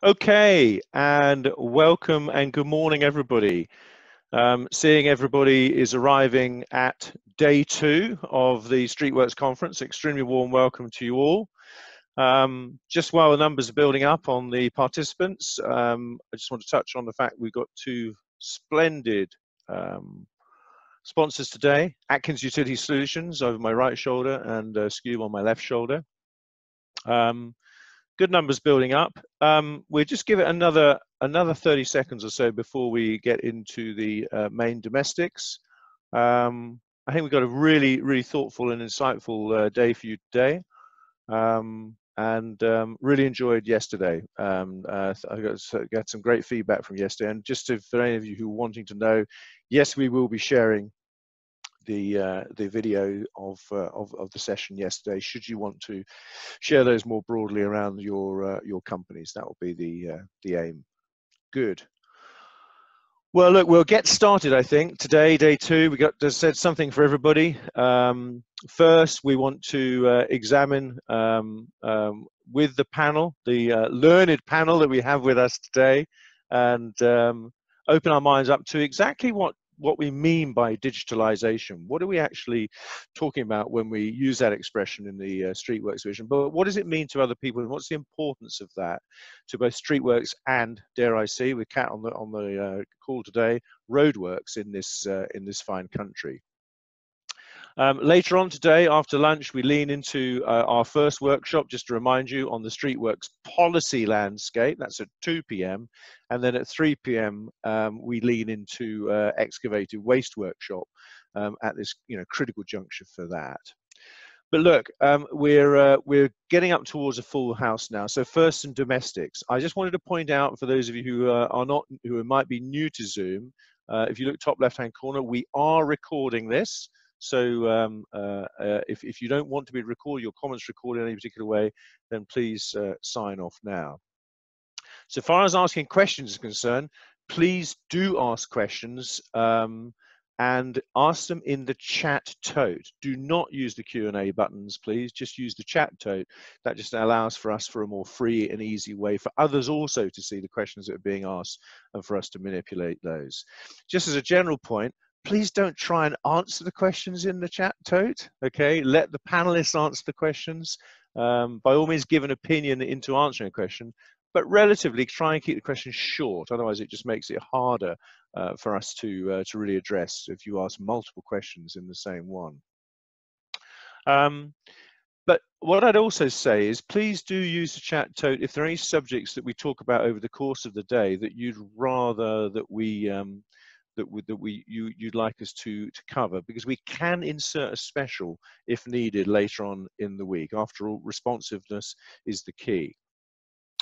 Okay, and welcome and good morning, everybody. Um, seeing everybody is arriving at day two of the Streetworks conference. Extremely warm welcome to you all. Um, just while the numbers are building up on the participants, um, I just want to touch on the fact we've got two splendid um, sponsors today. Atkins Utility Solutions over my right shoulder and uh, Skube on my left shoulder. Um, good numbers building up. Um, we'll just give it another another 30 seconds or so before we get into the uh, main domestics. Um, I think we've got a really, really thoughtful and insightful uh, day for you today. Um, and um, really enjoyed yesterday. Um, uh, I got, got, some great feedback from yesterday. And just to, for any of you who are wanting to know, yes, we will be sharing the uh, the video of, uh, of, of the session yesterday. Should you want to share those more broadly around your uh, your companies, that will be the uh, the aim. Good. Well, look, we'll get started. I think today, day two, we got said something for everybody. Um, first, we want to uh, examine um, um, with the panel, the uh, learned panel that we have with us today, and um, open our minds up to exactly what what we mean by digitalization. What are we actually talking about when we use that expression in the uh, Streetworks vision? But what does it mean to other people, and what's the importance of that to both Streetworks and, dare I say, with Kat on the on the uh, call today, roadworks in this uh, in this fine country? Um, later on today, after lunch, we lean into uh, our first workshop, just to remind you, on the Streetworks policy landscape. That's at 2 p.m. And then at 3 p.m., um, we lean into uh, excavated waste workshop um, at this you know, critical juncture for that. But look, um, we're uh, we're getting up towards a full house now. So first, some domestics. I just wanted to point out for those of you who uh, are not who might be new to Zoom, uh, if you look top left-hand corner, we are recording this. So um, uh, uh, if, if you don't want to be recorded, your comments recorded in any particular way, then please uh, sign off now. So far as asking questions is concerned, please do ask questions um, and ask them in the chat tote. Do not use the Q&A buttons, please. Just use the chat tote. That just allows for us for a more free and easy way for others also to see the questions that are being asked and for us to manipulate those. Just as a general point, please don't try and answer the questions in the chat tote okay? Let the panelists answer the questions. Um, by all means give an opinion into answering a question but relatively try and keep the question short. Otherwise it just makes it harder uh, for us to uh, to really address if you ask multiple questions in the same one. Um, but what I'd also say is please do use the chat tote if there are any subjects that we talk about over the course of the day that you'd rather that we um, that, we, that we you, you'd like us to, to cover because we can insert a special if needed later on in the week. After all, responsiveness is the key.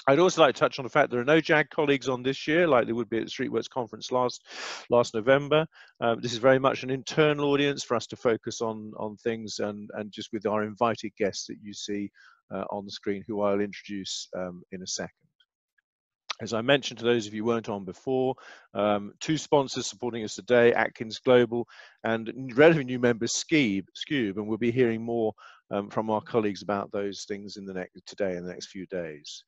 I'd also like to touch on the fact there are no JAG colleagues on this year, like there would be at the Streetworks conference last last November. Um, this is very much an internal audience for us to focus on on things and and just with our invited guests that you see uh, on the screen, who I'll introduce um, in a second. As I mentioned to those of you who weren't on before, um, two sponsors supporting us today, Atkins Global and relatively new members, Skube, Skube and we'll be hearing more um, from our colleagues about those things in the next today in the next few days.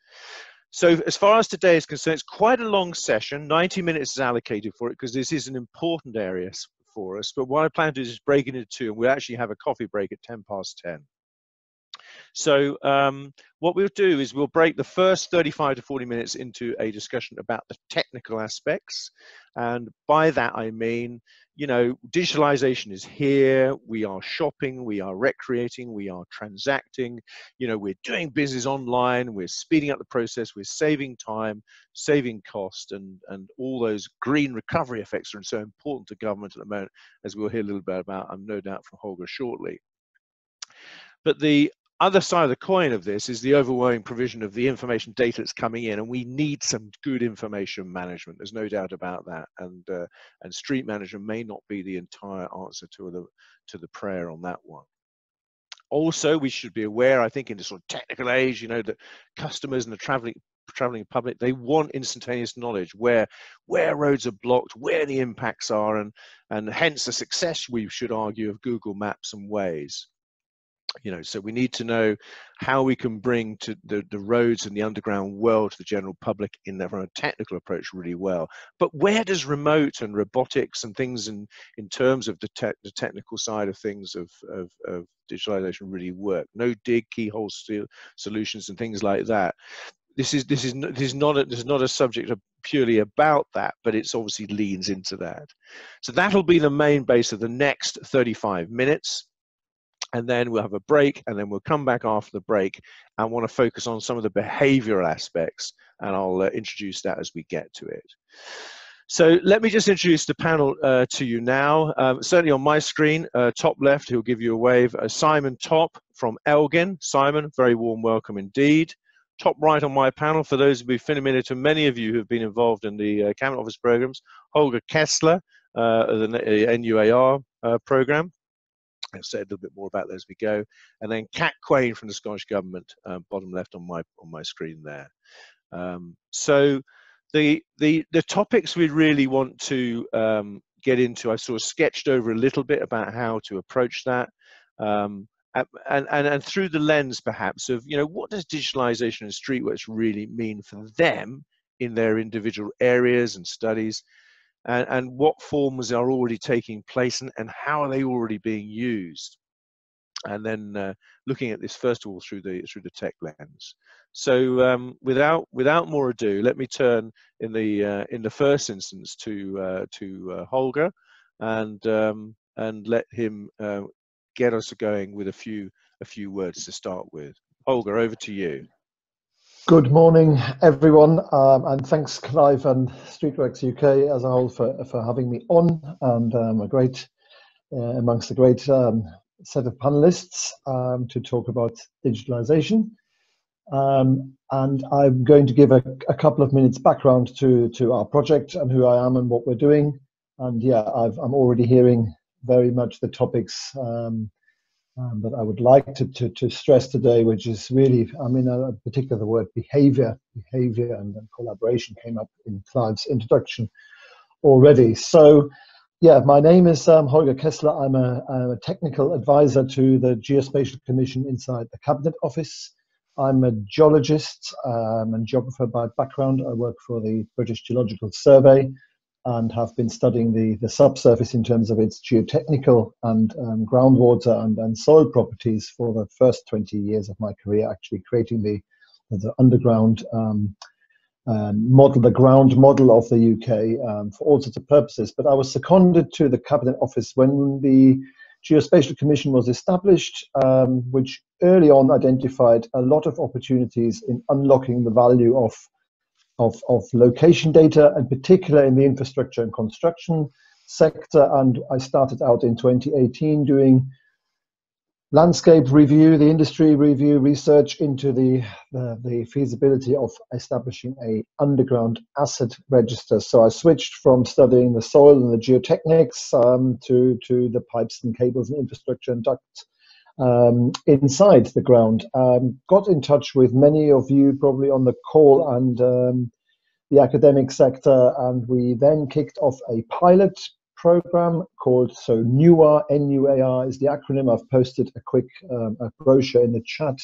So as far as today is concerned, it's quite a long session. 90 minutes is allocated for it because this is an important area for us. But what I plan to do is break it into two, and we'll actually have a coffee break at 10 past 10. So um, what we'll do is we'll break the first 35 to 40 minutes into a discussion about the technical aspects. And by that, I mean, you know, digitalization is here. We are shopping, we are recreating, we are transacting, you know, we're doing business online, we're speeding up the process, we're saving time, saving cost, and, and all those green recovery effects are so important to government at the moment, as we'll hear a little bit about, I'm no doubt from Holger shortly. But the other side of the coin of this is the overwhelming provision of the information data that's coming in, and we need some good information management. There's no doubt about that, and uh, and street management may not be the entire answer to the to the prayer on that one. Also, we should be aware, I think, in this sort of technical age, you know, that customers and the traveling traveling public they want instantaneous knowledge where where roads are blocked where the impacts are and and hence the success we should argue of google maps and Waze you know so we need to know how we can bring to the, the roads and the underground world to the general public in from a technical approach really well. But where does remote and robotics and things in in terms of the, te- the technical side of things of, of, of digitalization really work? No dig keyhole solutions and things like that. This is this is this is not a, this is not a subject purely about that, but it's obviously leans into that. So that'll be the main base of the next 35 minutes and then we'll have a break and then we'll come back after the break and want to focus on some of the behavioral aspects and i'll uh, introduce that as we get to it. So let me just introduce the panel uh, to you now. Um, certainly on my screen uh, top left he'll give you a wave uh, Simon Topp from elgin. Simon very warm welcome indeed. Top right on my panel for those who be familiar to many of you who have been involved in the uh, cabinet office programs holger kessler uh, the nuar program I'll say a little bit more about that as we go. And then Kat Quane from the Scottish Government, um, bottom left on my on my screen there. Um, so the the the topics we really want to um, get into, I've sort of sketched over a little bit about how to approach that. Um, and, and, and through the lens perhaps of you know what does digitalization and streetworks really mean for them in their individual areas and studies and, and what forms are already taking place and, and how are they already being used. And then uh, looking at this first of all through the through the tech lens. So um, without without more ado let me turn in the uh, in the first instance to uh, to uh, Holger and um, and let him uh, get us going with a few a few words to start with. Holger over to you Good morning, everyone, um, and thanks, Clive and Streetworks UK as a whole for, for having me on, and um, a great, uh, amongst a great um, set of panelists um, to talk about digitalization. Um, and I'm going to give a, a, couple of minutes background to, to our project and who I am and what we're doing. And yeah, i am already hearing very much the topics um, um, that I would like to, to, to, stress today, which is really, I mean, a, particular the word behavior, behavior and, and collaboration came up in Clive's introduction already. So, yeah, my name is um, Holger Kessler. I'm a, I'm a, technical advisor to the Geospatial Commission inside the Cabinet Office. I'm a geologist um, and geographer by background. I work for the British Geological Survey and have been studying the, the subsurface in terms of its geotechnical and um, groundwater and, and soil properties for the first 20 years of my career, actually creating the, the underground um, um, model, the ground model of the UK um, for all sorts of purposes. But I was seconded to the Cabinet Office when the Geospatial Commission was established, um, which early on identified a lot of opportunities in unlocking the value of of, of location data, in particular in the infrastructure and construction sector. And I started out in 2018 doing landscape review, the industry review, research into the, the, the, feasibility of establishing a underground asset register. So I switched from studying the soil and the geotechnics um, to, to the pipes and cables and infrastructure and ducts um, inside the ground. Um, got in touch with many of you probably on the call and um, the academic sector, and we then kicked off a pilot program called so NUAR, N-U-A-R is the acronym. I've posted a quick um, a brochure in the chat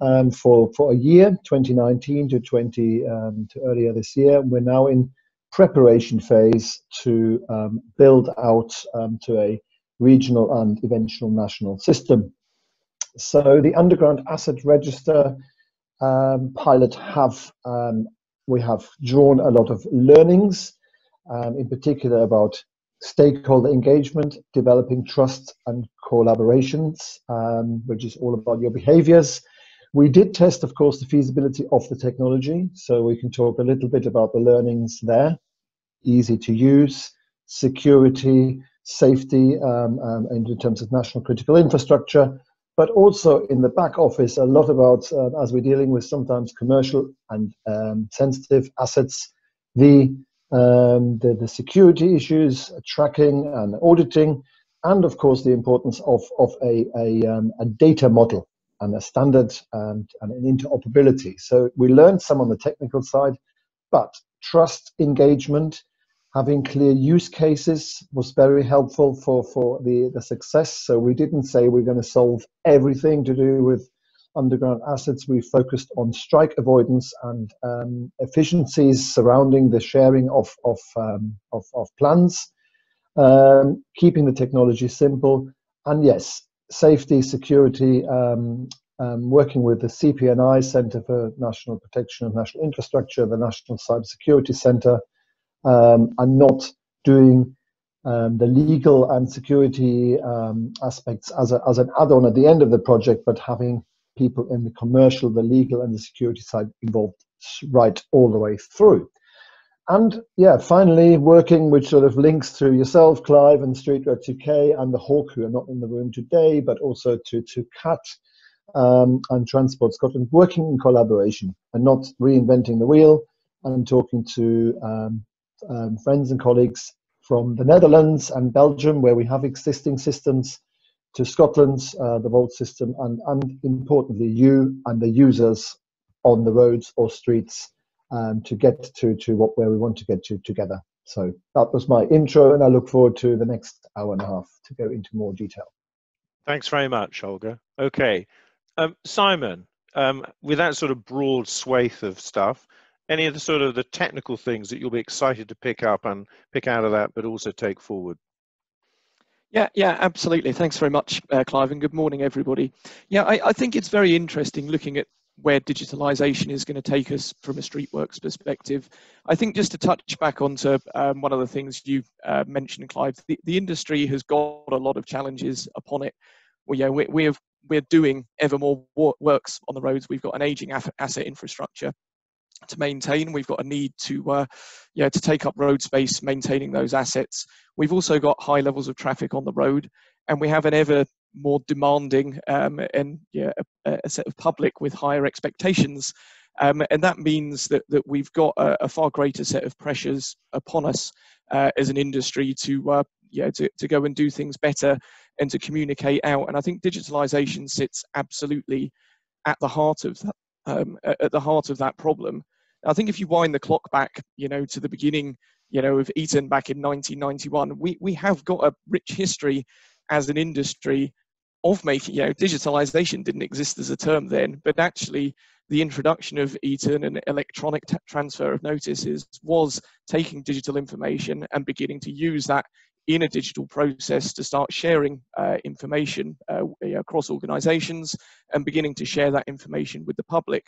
um, for for a year, 2019 to 20 um, to earlier this year. We're now in preparation phase to build out to a regional and eventual national system. So the underground asset register um, pilot have um, we have drawn a lot of learnings, um, in particular about stakeholder engagement, developing trust and collaborations, um, which is all about your behaviors. We did test, of course, the feasibility of the technology, so we can talk a little bit about the learnings there. Easy to use, security, safety, um, um in terms of national critical infrastructure, but also in the back office, a lot about, uh, as we're dealing with sometimes commercial and um, sensitive assets, the, um, the, the, security issues, tracking and auditing, and of course the importance of, of a, a, um, a data model and a standard and, and an interoperability. So we learned some on the technical side, but trust engagement having clear use cases was very helpful for, for the, the success. So we didn't say we're going to solve everything to do with underground assets. We focused on strike avoidance and um, efficiencies surrounding the sharing of, of, um, of, of, plans, um, keeping the technology simple, and yes, safety, security, um, um, working with the CPNI, Center for National Protection of National Infrastructure, the National Cybersecurity Center, um, and not doing um, the legal and security um, aspects as, a, as an add-on at the end of the project, but having people in the commercial, the legal, and the security side involved right all the way through. And yeah, finally, working which sort of links to yourself, Clive, and Streetworks UK, and the HAUC, who are not in the room today, but also to, to Kat um, and Transport Scotland, working in collaboration and not reinventing the wheel, and talking to um, um, friends and colleagues from the Netherlands and Belgium, where we have existing systems, to Scotland, uh, the Vault system, and, and importantly, you and the users on the roads or streets um, to get to, to what where we want to get to together. So that was my intro, and I look forward to the next hour and a half to go into more detail. Thanks very much, Holger. Okay, um, Simon, um, with that sort of broad swathe of stuff, any of the sort of the technical things that you'll be excited to pick up and pick out of that, but also take forward? Yeah, yeah, absolutely. Thanks very much, uh, Clive, and good morning, everybody. Yeah, I, I, think it's very interesting looking at where digitalization is going to take us from a Streetworks perspective. I think just to touch back onto um, one of the things you uh, mentioned, Clive, the, the, industry has got a lot of challenges upon it. We, you know, we, we have, we're doing ever more works on the roads. We've got an aging asset infrastructure to maintain. We've got a need to, uh, to take up road space, maintaining those assets. We've also got high levels of traffic on the road, and we have an ever more demanding um, and yeah, a, a, set of public with higher expectations. Um, and that means that, that we've got a, a, far greater set of pressures upon us uh, as an industry to, uh, yeah, to, to go and do things better and to communicate out. And I think digitalization sits absolutely at the heart of that, um, at the heart of that problem. I think if you wind the clock back, you know, to the beginning, you know, of EToN back in 1991, we, we have got a rich history as an industry of making, you know, digitalization didn't exist as a term then, but actually the introduction of EToN and electronic t- transfer of notices was taking digital information and beginning to use that in a digital process to start sharing uh, information uh, across organizations and beginning to share that information with the public.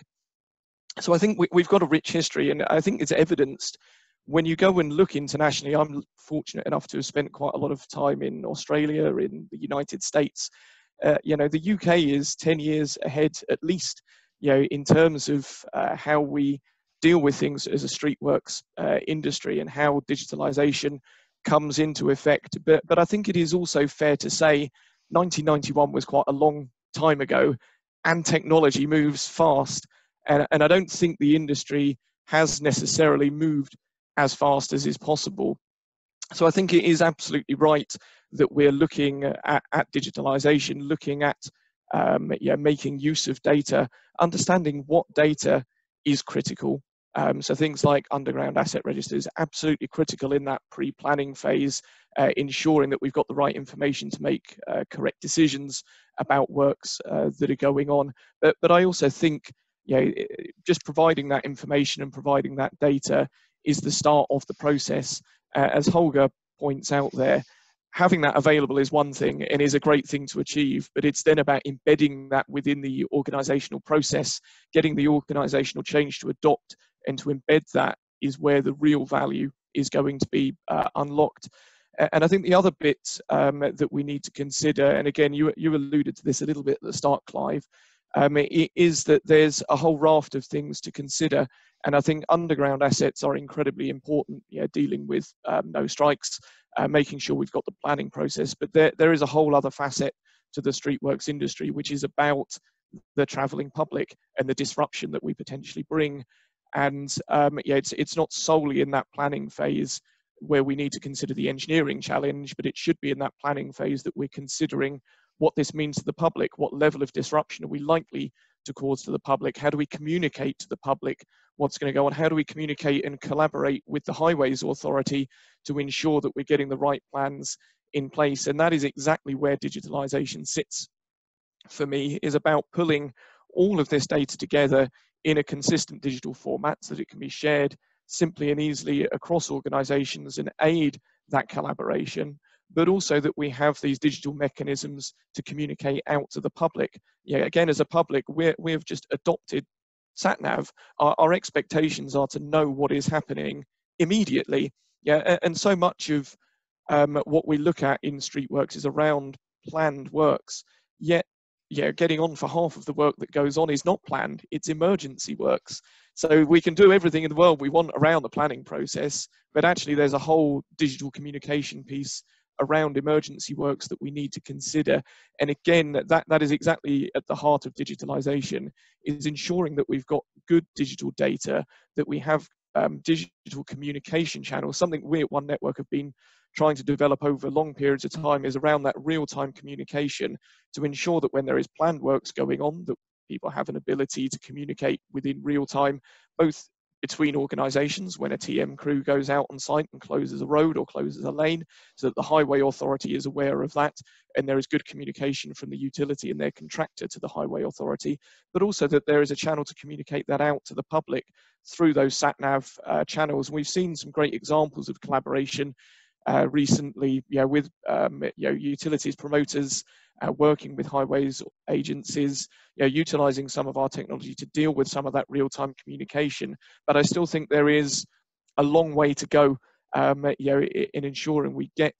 So I think we, have got a rich history, and I think it's evidenced when you go and look internationally. I'm fortunate enough to have spent quite a lot of time in Australia, in the United States. Uh, you know, the UK is 10 years ahead at least, you know, in terms of uh, how we deal with things as a streetworks uh, industry and how digitalization comes into effect. But, but I think it is also fair to say 1991 was quite a long time ago and technology moves fast. And, and I don't think the industry has necessarily moved as fast as is possible. So I think it is absolutely right that we're looking at, at digitalization, looking at um, yeah, making use of data, understanding what data is critical, um, so things like underground asset registers, absolutely critical in that pre-planning phase, uh, ensuring that we've got the right information to make uh, correct decisions about works uh, that are going on. But, but I also think you know, just providing that information and providing that data is the start of the process. Uh, as Holger points out there, having that available is one thing and is a great thing to achieve, but it's then about embedding that within the organizational process, getting the organizational change to adopt and to embed that is where the real value is going to be uh, unlocked. And I think the other bit um, that we need to consider, and again, you, you alluded to this a little bit at the start, Clive, um, is that there's a whole raft of things to consider. And I think underground assets are incredibly important, yeah, dealing with um, no strikes, uh, making sure we've got the planning process. But there, there is a whole other facet to the streetworks industry, which is about the traveling public and the disruption that we potentially bring and um, yeah, it's, it's not solely in that planning phase where we need to consider the engineering challenge, but it should be in that planning phase that we're considering what this means to the public, what level of disruption are we likely to cause to the public? How do we communicate to the public what's going to go on? How do we communicate and collaborate with the Highways Authority to ensure that we're getting the right plans in place? And that is exactly where digitalisation sits for me, is about pulling all of this data together in a consistent digital format so that it can be shared simply and easily across organisations and aid that collaboration but also that we have these digital mechanisms to communicate out to the public. Yeah, again, as a public, we're, we've just adopted SatNav. Our, our expectations are to know what is happening immediately. Yeah, and so much of um, what we look at in Streetworks is around planned works. Yet, yeah, getting on for half of the work that goes on is not planned, it's emergency works. So we can do everything in the world we want around the planning process, but actually there's a whole digital communication piece around emergency works that we need to consider. And again, that, that is exactly at the heart of digitalization, is ensuring that we've got good digital data, that we have um, digital communication channels. Something we at One Network have been trying to develop over long periods of time is around that real-time communication to ensure that when there is planned works going on, that people have an ability to communicate within real time, both between organisations when a TM crew goes out on site and closes a road or closes a lane so that the highway authority is aware of that and there is good communication from the utility and their contractor to the highway authority but also that there is a channel to communicate that out to the public through those SatNav uh, channels and we've seen some great examples of collaboration uh, recently you know, with um, you know, utilities promoters uh, working with highways agencies, you know, utilizing some of our technology to deal with some of that real-time communication. But I still think there is a long way to go, um, you know, in ensuring we get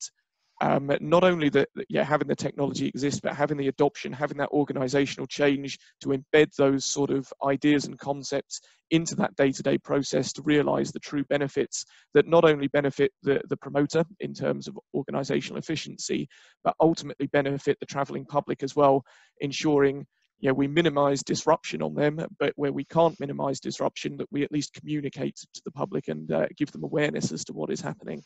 um, not only that yeah, having the technology exist, but having the adoption, having that organizational change to embed those sort of ideas and concepts into that day-to-day process to realize the true benefits that not only benefit the, the promoter in terms of organizational efficiency, but ultimately benefit the traveling public as well, ensuring yeah, we minimize disruption on them, but where we can't minimize disruption, that we at least communicate to the public and uh, give them awareness as to what is happening.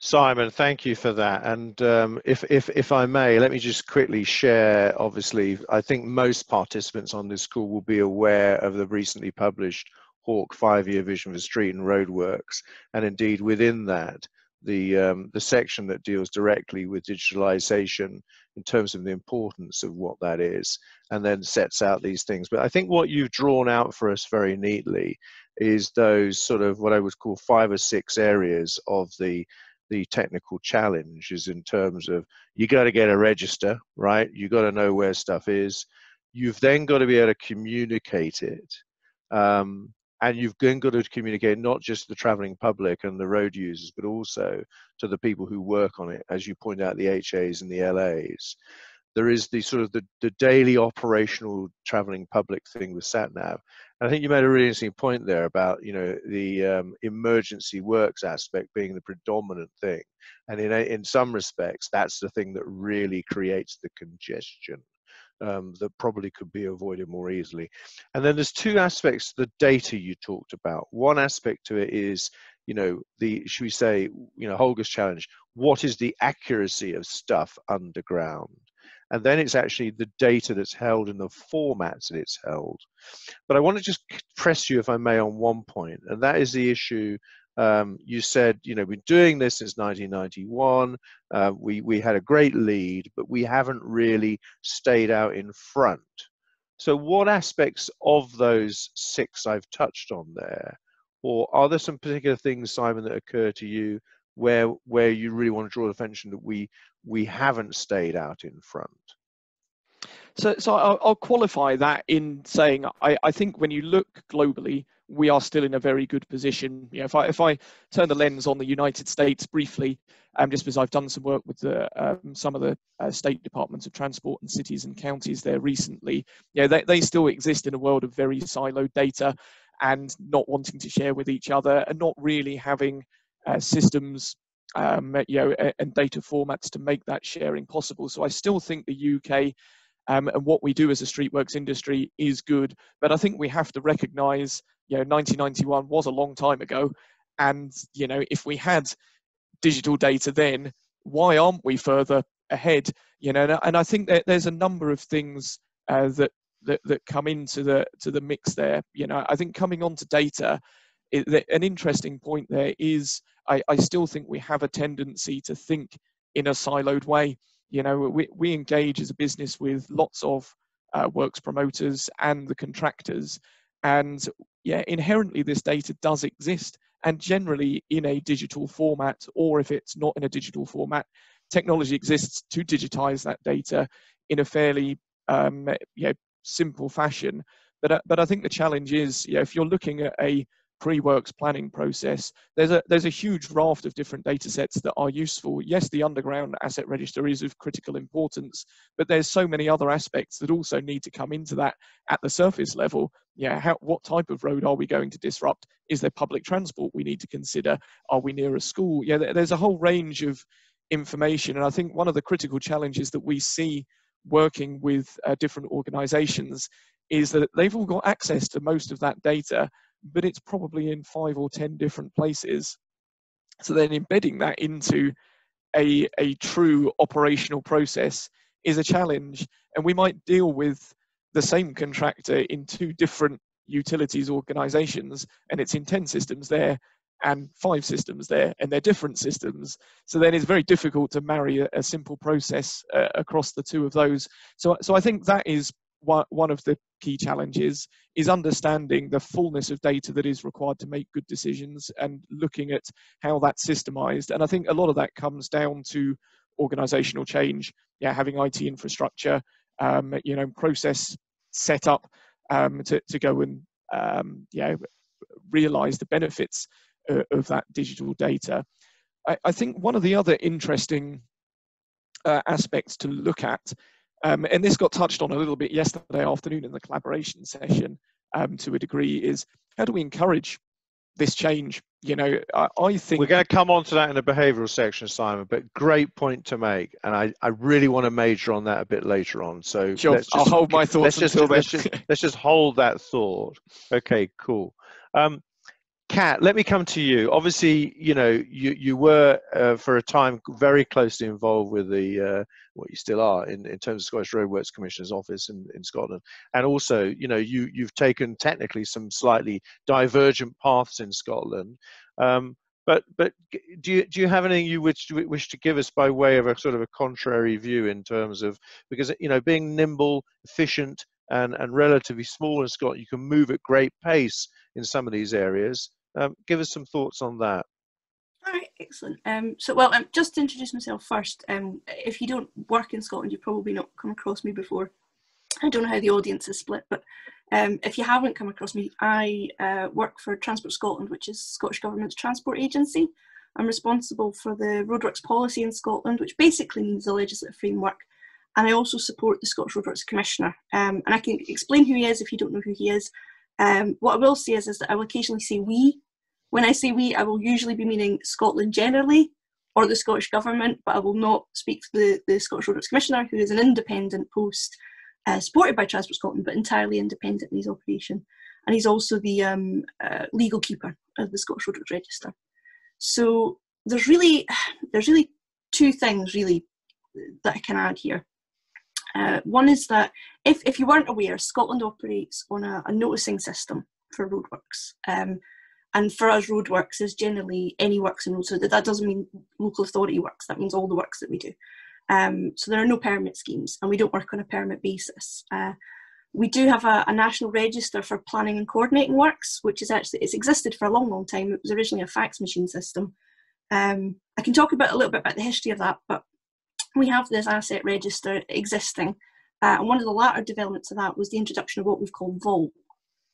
Simon, thank you for that. And um, if, if, if I may, let me just quickly share, obviously, I think most participants on this call will be aware of the recently published HAUC five-year vision for street and roadworks. And indeed, within that, the, um, the section that deals directly with digitalization in terms of the importance of what that is, and then sets out these things. But I think what you've drawn out for us very neatly is those sort of what I would call five or six areas of the the technical challenge is in terms of you got to get a register, right? You got to know where stuff is. You've then got to be able to communicate it. Um, and you've then got to communicate not just the traveling public and the road users, but also to the people who work on it, as you point out, the HAs and the LAs. There is the sort of the, the daily operational traveling public thing with SatNav, I think you made a really interesting point there about you know the um, emergency works aspect being the predominant thing, and in in some respects that's the thing that really creates the congestion um, that probably could be avoided more easily. And then there's two aspects to the data you talked about. One aspect to it is you know the should we say you know Holger's challenge. What is the accuracy of stuff underground? And then it's actually the data that's held in the formats that it's held. But I want to just press you, if I may, on one point, and that is the issue. Um, you said, you know, we're doing this since 1991. Uh, we we had a great lead, but we haven't really stayed out in front. So, what aspects of those six I've touched on there, or are there some particular things, Simon, that occur to you where where you really want to draw attention that we we haven't stayed out in front? So, so I'll, I'll qualify that in saying I, I think when you look globally, we are still in a very good position. You know, if I if I turn the lens on the United States briefly, um, just because I've done some work with the, um, some of the uh, state departments of transport and cities and counties there recently, you know, they, they still exist in a world of very siloed data and not wanting to share with each other and not really having systems um, you know, and data formats to make that sharing possible. So I still think the UK um, and what we do as a streetworks industry is good, but I think we have to recognise, you know, 1991 was a long time ago, and you know, if we had digital data then, why aren't we further ahead? You know, and I think that there's a number of things uh, that that, that come into the to the mix there. You know, I think coming on to data, it, an interesting point there is I, I still think we have a tendency to think in a siloed way. You know, we, we engage as a business with lots of uh, works promoters and the contractors, and yeah, inherently this data does exist, and generally in a digital format, or if it's not in a digital format, technology exists to digitize that data in a fairly um, you know, simple fashion. But, uh, but I think the challenge is, you know, if you're looking at a pre-works planning process, there's a there's a huge raft of different data sets that are useful. Yes, the underground asset register is of critical importance, but there's so many other aspects that also need to come into that at the surface level. Yeah, how, what type of road are we going to disrupt? Is there public transport we need to consider? Are we near a school? Yeah, there's a whole range of information, and I think one of the critical challenges that we see working with uh, different organizations is that they've all got access to most of that data, but it's probably in five or 10 different places. So then embedding that into a, a true operational process is a challenge. And we might deal with the same contractor in two different utilities organizations, and it's in 10 systems there and five systems there, and they're different systems. So then it's very difficult to marry a, a simple process uh, across the two of those. So, so I think that is one, of the key challenges is understanding the fullness of data that is required to make good decisions and looking at how that's systemized. And I think a lot of that comes down to organizational change, yeah, having IT infrastructure, um, you know, process set up um, to, to go and, um, yeah, realize the benefits uh, of that digital data. I, I, think one of the other interesting uh, aspects to look at, um, and this got touched on a little bit yesterday afternoon in the collaboration session um, to a degree, is how do we encourage this change? You know, I, I think we're going to come on to that in the behavioural section, Simon. But great point to make, and I, I really want to major on that a bit later on. So sure, let's just, I'll hold my thoughts let's just, let's just, let's just hold that thought. Okay, cool. Um, Kat, let me come to you. Obviously, you know you you were uh, for a time very closely involved with the uh, what you still are in, in terms of Scottish Roadworks Commissioner's office in, in Scotland, and also you know you you've taken technically some slightly divergent paths in Scotland. Um, but but do you do you have anything you wish wish to give us by way of a sort of a contrary view in terms of because you know being nimble, efficient, and and relatively small in Scotland, you can move at great pace in some of these areas. Um, give us some thoughts on that. All right, excellent. Um, so, well, um, just to introduce myself first, um, if you don't work in Scotland, you've probably not come across me before. I don't know how the audience is split, but um, if you haven't come across me, I uh, work for Transport Scotland, which is Scottish Government's transport agency. I'm responsible for the roadworks policy in Scotland, which basically means the legislative framework. And I also support the Scottish Roadworks Commissioner. Um, and I can explain who he is if you don't know who he is. Um, what I will say is, is that I will occasionally say we. When I say we, I will usually be meaning Scotland generally or the Scottish Government, but I will not speak to the, the Scottish Roadworks Commissioner, who is an independent post uh, supported by Transport Scotland, but entirely independent in his operation. And he's also the um, uh, legal keeper of the Scottish Roadworks Register. So there's really, there's really two things really that I can add here. Uh, one is that if, if you weren't aware, Scotland operates on a, a noticing system for roadworks. Um, and for us, roadworks is generally any works in roads. So that, that doesn't mean local authority works, that means all the works that we do. Um, so there are no permit schemes and we don't work on a permit basis. Uh, we do have a, a, national register for planning and coordinating works, which is actually, it's existed for a long, long time. It was originally a fax machine system. Um, I can talk about a little bit about the history of that, but we have this asset register existing. Uh, and one of the latter developments of that was the introduction of what we've called Vault,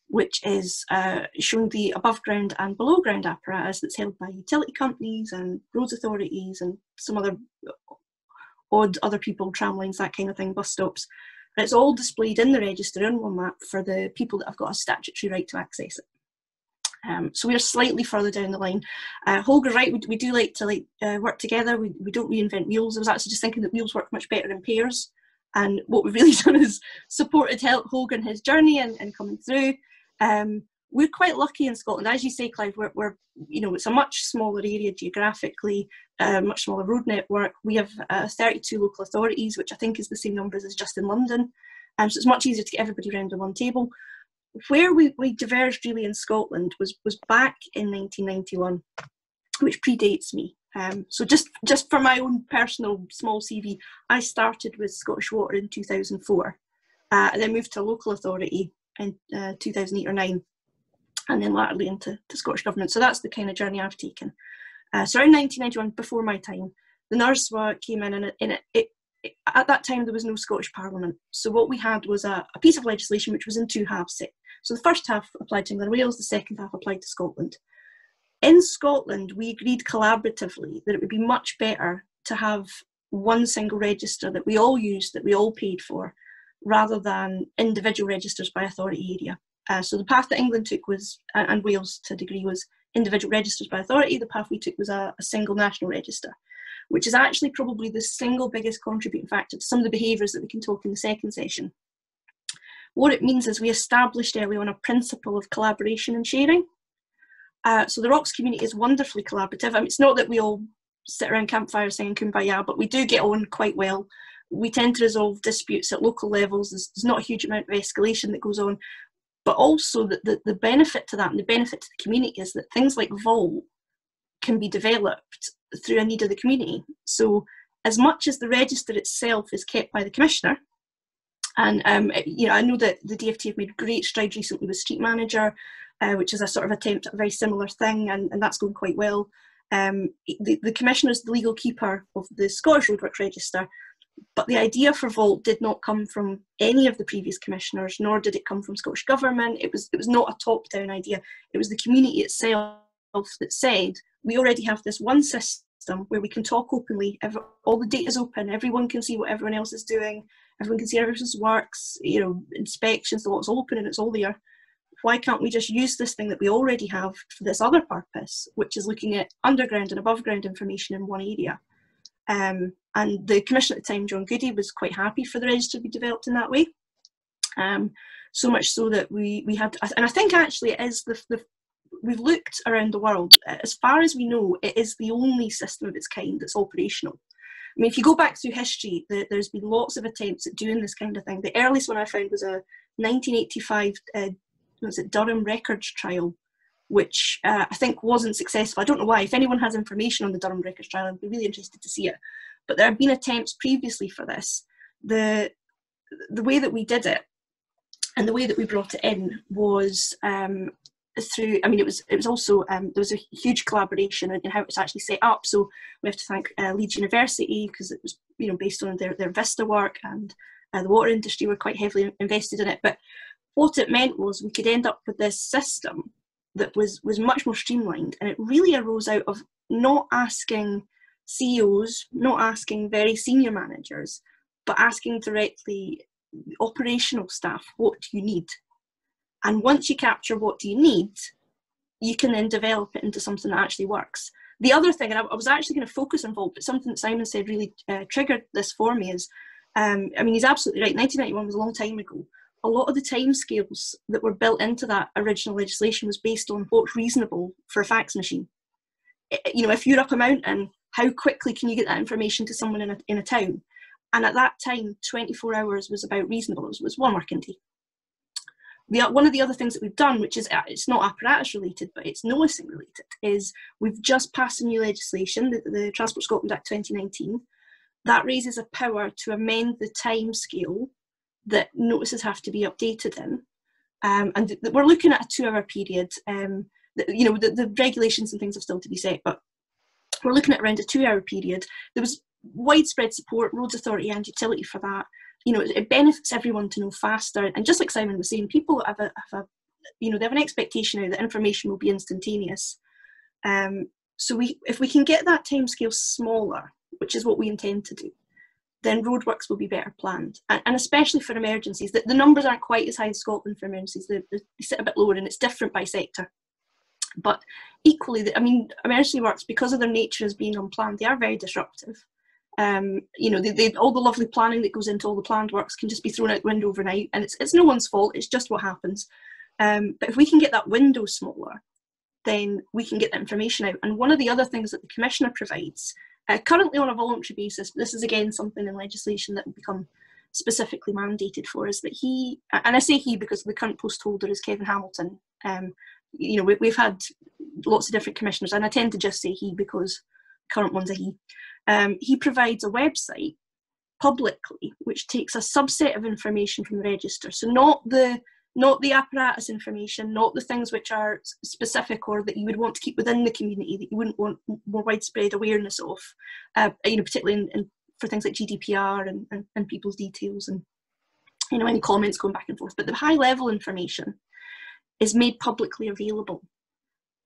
which is uh, showing the above ground and below ground apparatus that's held by utility companies and roads authorities and some other odd other people, tramlines, that kind of thing, bus stops. And it's all displayed in the register in one map for the people that have got a statutory right to access it. Um, so we're slightly further down the line. Uh, Holger's right, we, we, do like to like uh, work together. We, we don't reinvent wheels. I was actually just thinking that wheels work much better in pairs. And what we've really done is supported Holger in his journey and, and coming through. Um, we're quite lucky in Scotland, as you say, Clive. We're, we're you know, it's a much smaller area geographically, uh, much smaller road network. We have uh, 32 local authorities, which I think is the same numbers as just in London. Um, so it's much easier to get everybody around the one table. Where we, we diverged really in Scotland was, was back in 1991, which predates me. Um, so just, just for my own personal small CV, I started with Scottish Water in 2004 uh, and then moved to local authority in uh, 2008 or 9 and then latterly into the Scottish Government. So that's the kind of journey I've taken. Uh, so around 1991, before my time, the NRSWA came in and it, it, at that time there was no Scottish Parliament. So what we had was a, a piece of legislation which was in two halves. So the first half applied to England and Wales, the second half applied to Scotland. In Scotland, we agreed collaboratively that it would be much better to have one single register that we all used, that we all paid for, rather than individual registers by authority area. Uh, so the path that England took was, and Wales to a degree, was individual registers by authority. The path we took was a, a single national register, which is actually probably the single biggest contributing factor to some of the behaviours that we can talk in the second session. What it means is we established early on a principle of collaboration and sharing. Uh, so the Rocks community is wonderfully collaborative. I mean, it's not that we all sit around campfires singing kumbaya, but we do get on quite well. We tend to resolve disputes at local levels. There's, there's not a huge amount of escalation that goes on. But also the, the, the benefit to that and the benefit to the community is that things like Vault can be developed through a need of the community. So as much as the register itself is kept by the commissioner, and um, you know, I know that the DFT have made great strides recently with Street Manager, uh, which is a sort of attempt at a very similar thing, and, and that's going quite well. Um, the, the commissioner is the legal keeper of the Scottish Roadworks Register, but the idea for Vault did not come from any of the previous commissioners, nor did it come from Scottish Government. It was, it was not a top down idea. It was the community itself that said, we already have this one system where we can talk openly, every, all the data is open, everyone can see what everyone else is doing, everyone can see everyone's works, you know, inspections, the lot's open and it's all there. Why can't we just use this thing that we already have for this other purpose, which is looking at underground and above ground information in one area? Um, and the commissioner at the time, John Goody, was quite happy for the register to be developed in that way. Um, so much so that we, we had, and I think actually it is the, the, we've looked around the world, as far as we know, it is the only system of its kind that's operational. I mean, if you go back through history, the, there's been lots of attempts at doing this kind of thing. The earliest one I found was a 1985, uh, was it Durham Records trial, which uh, I think wasn't successful. I don't know why. If anyone has information on the Durham Records trial, I'd be really interested to see it. But there have been attempts previously for this. The the way that we did it and the way that we brought it in was um, through. I mean, it was it was also um, there was a huge collaboration in, how it was actually set up. So we have to thank uh, Leeds University because it was you know based on their their Vista work and uh, the water industry were quite heavily invested in it. But what it meant was we could end up with this system that was was much more streamlined, and it really arose out of not asking CEOs, not asking very senior managers, but asking directly operational staff, what do you need? And once you capture what do you need, you can then develop it into something that actually works. The other thing, and I, was actually going to focus on Vault, but something that Simon said really uh, triggered this for me is, um, I mean, he's absolutely right. 1991 was a long time ago. A lot of the timescales that were built into that original legislation was based on what's reasonable for a fax machine. You know, if you're up a mountain how quickly can you get that information to someone in a, in a town? And at that time, 24 hours was about reasonable. It was, was one working day. The, one of the other things that we've done, which is uh, it's not apparatus related, but it's noticing related, is we've just passed a new legislation, the, the Transport Scotland Act 2019, that raises a power to amend the time scale that notices have to be updated in. Um, and th- we're looking at a two-hour period. Um, the, you know, the, the regulations and things have still to be set, but we're looking at around a two hour period. There was widespread support, Roads Authority and utility for that. You know, it benefits everyone to know faster. And just like Simon was saying, people have a, have a you know, they have an expectation now that information will be instantaneous. Um, so we, if we can get that time scale smaller, which is what we intend to do, then roadworks will be better planned. And, and especially for emergencies, the, the, numbers aren't quite as high as Scotland for emergencies. They, they sit a bit lower and it's different by sector. But equally, I mean, emergency works, because of their nature as being unplanned, they are very disruptive. Um, you know, they, they, all the lovely planning that goes into all the planned works can just be thrown out the window overnight, and it's, it's no one's fault, it's just what happens. Um, but if we can get that window smaller, then we can get that information out. And one of the other things that the Commissioner provides, uh, currently on a voluntary basis, this is again something in legislation that will become specifically mandated for is that he, and I say he because the current post holder is Kevin Hamilton. Um, you know, we, have had lots of different commissioners, and I tend to just say he because current one's a he. Um, he provides a website publicly which takes a subset of information from the register. So not the not the apparatus information, not the things which are specific or that you would want to keep within the community that you wouldn't want more widespread awareness of, uh, you know, particularly in, in, for things like GDPR and, and, and people's details and you know any comments going back and forth. But the high level information is made publicly available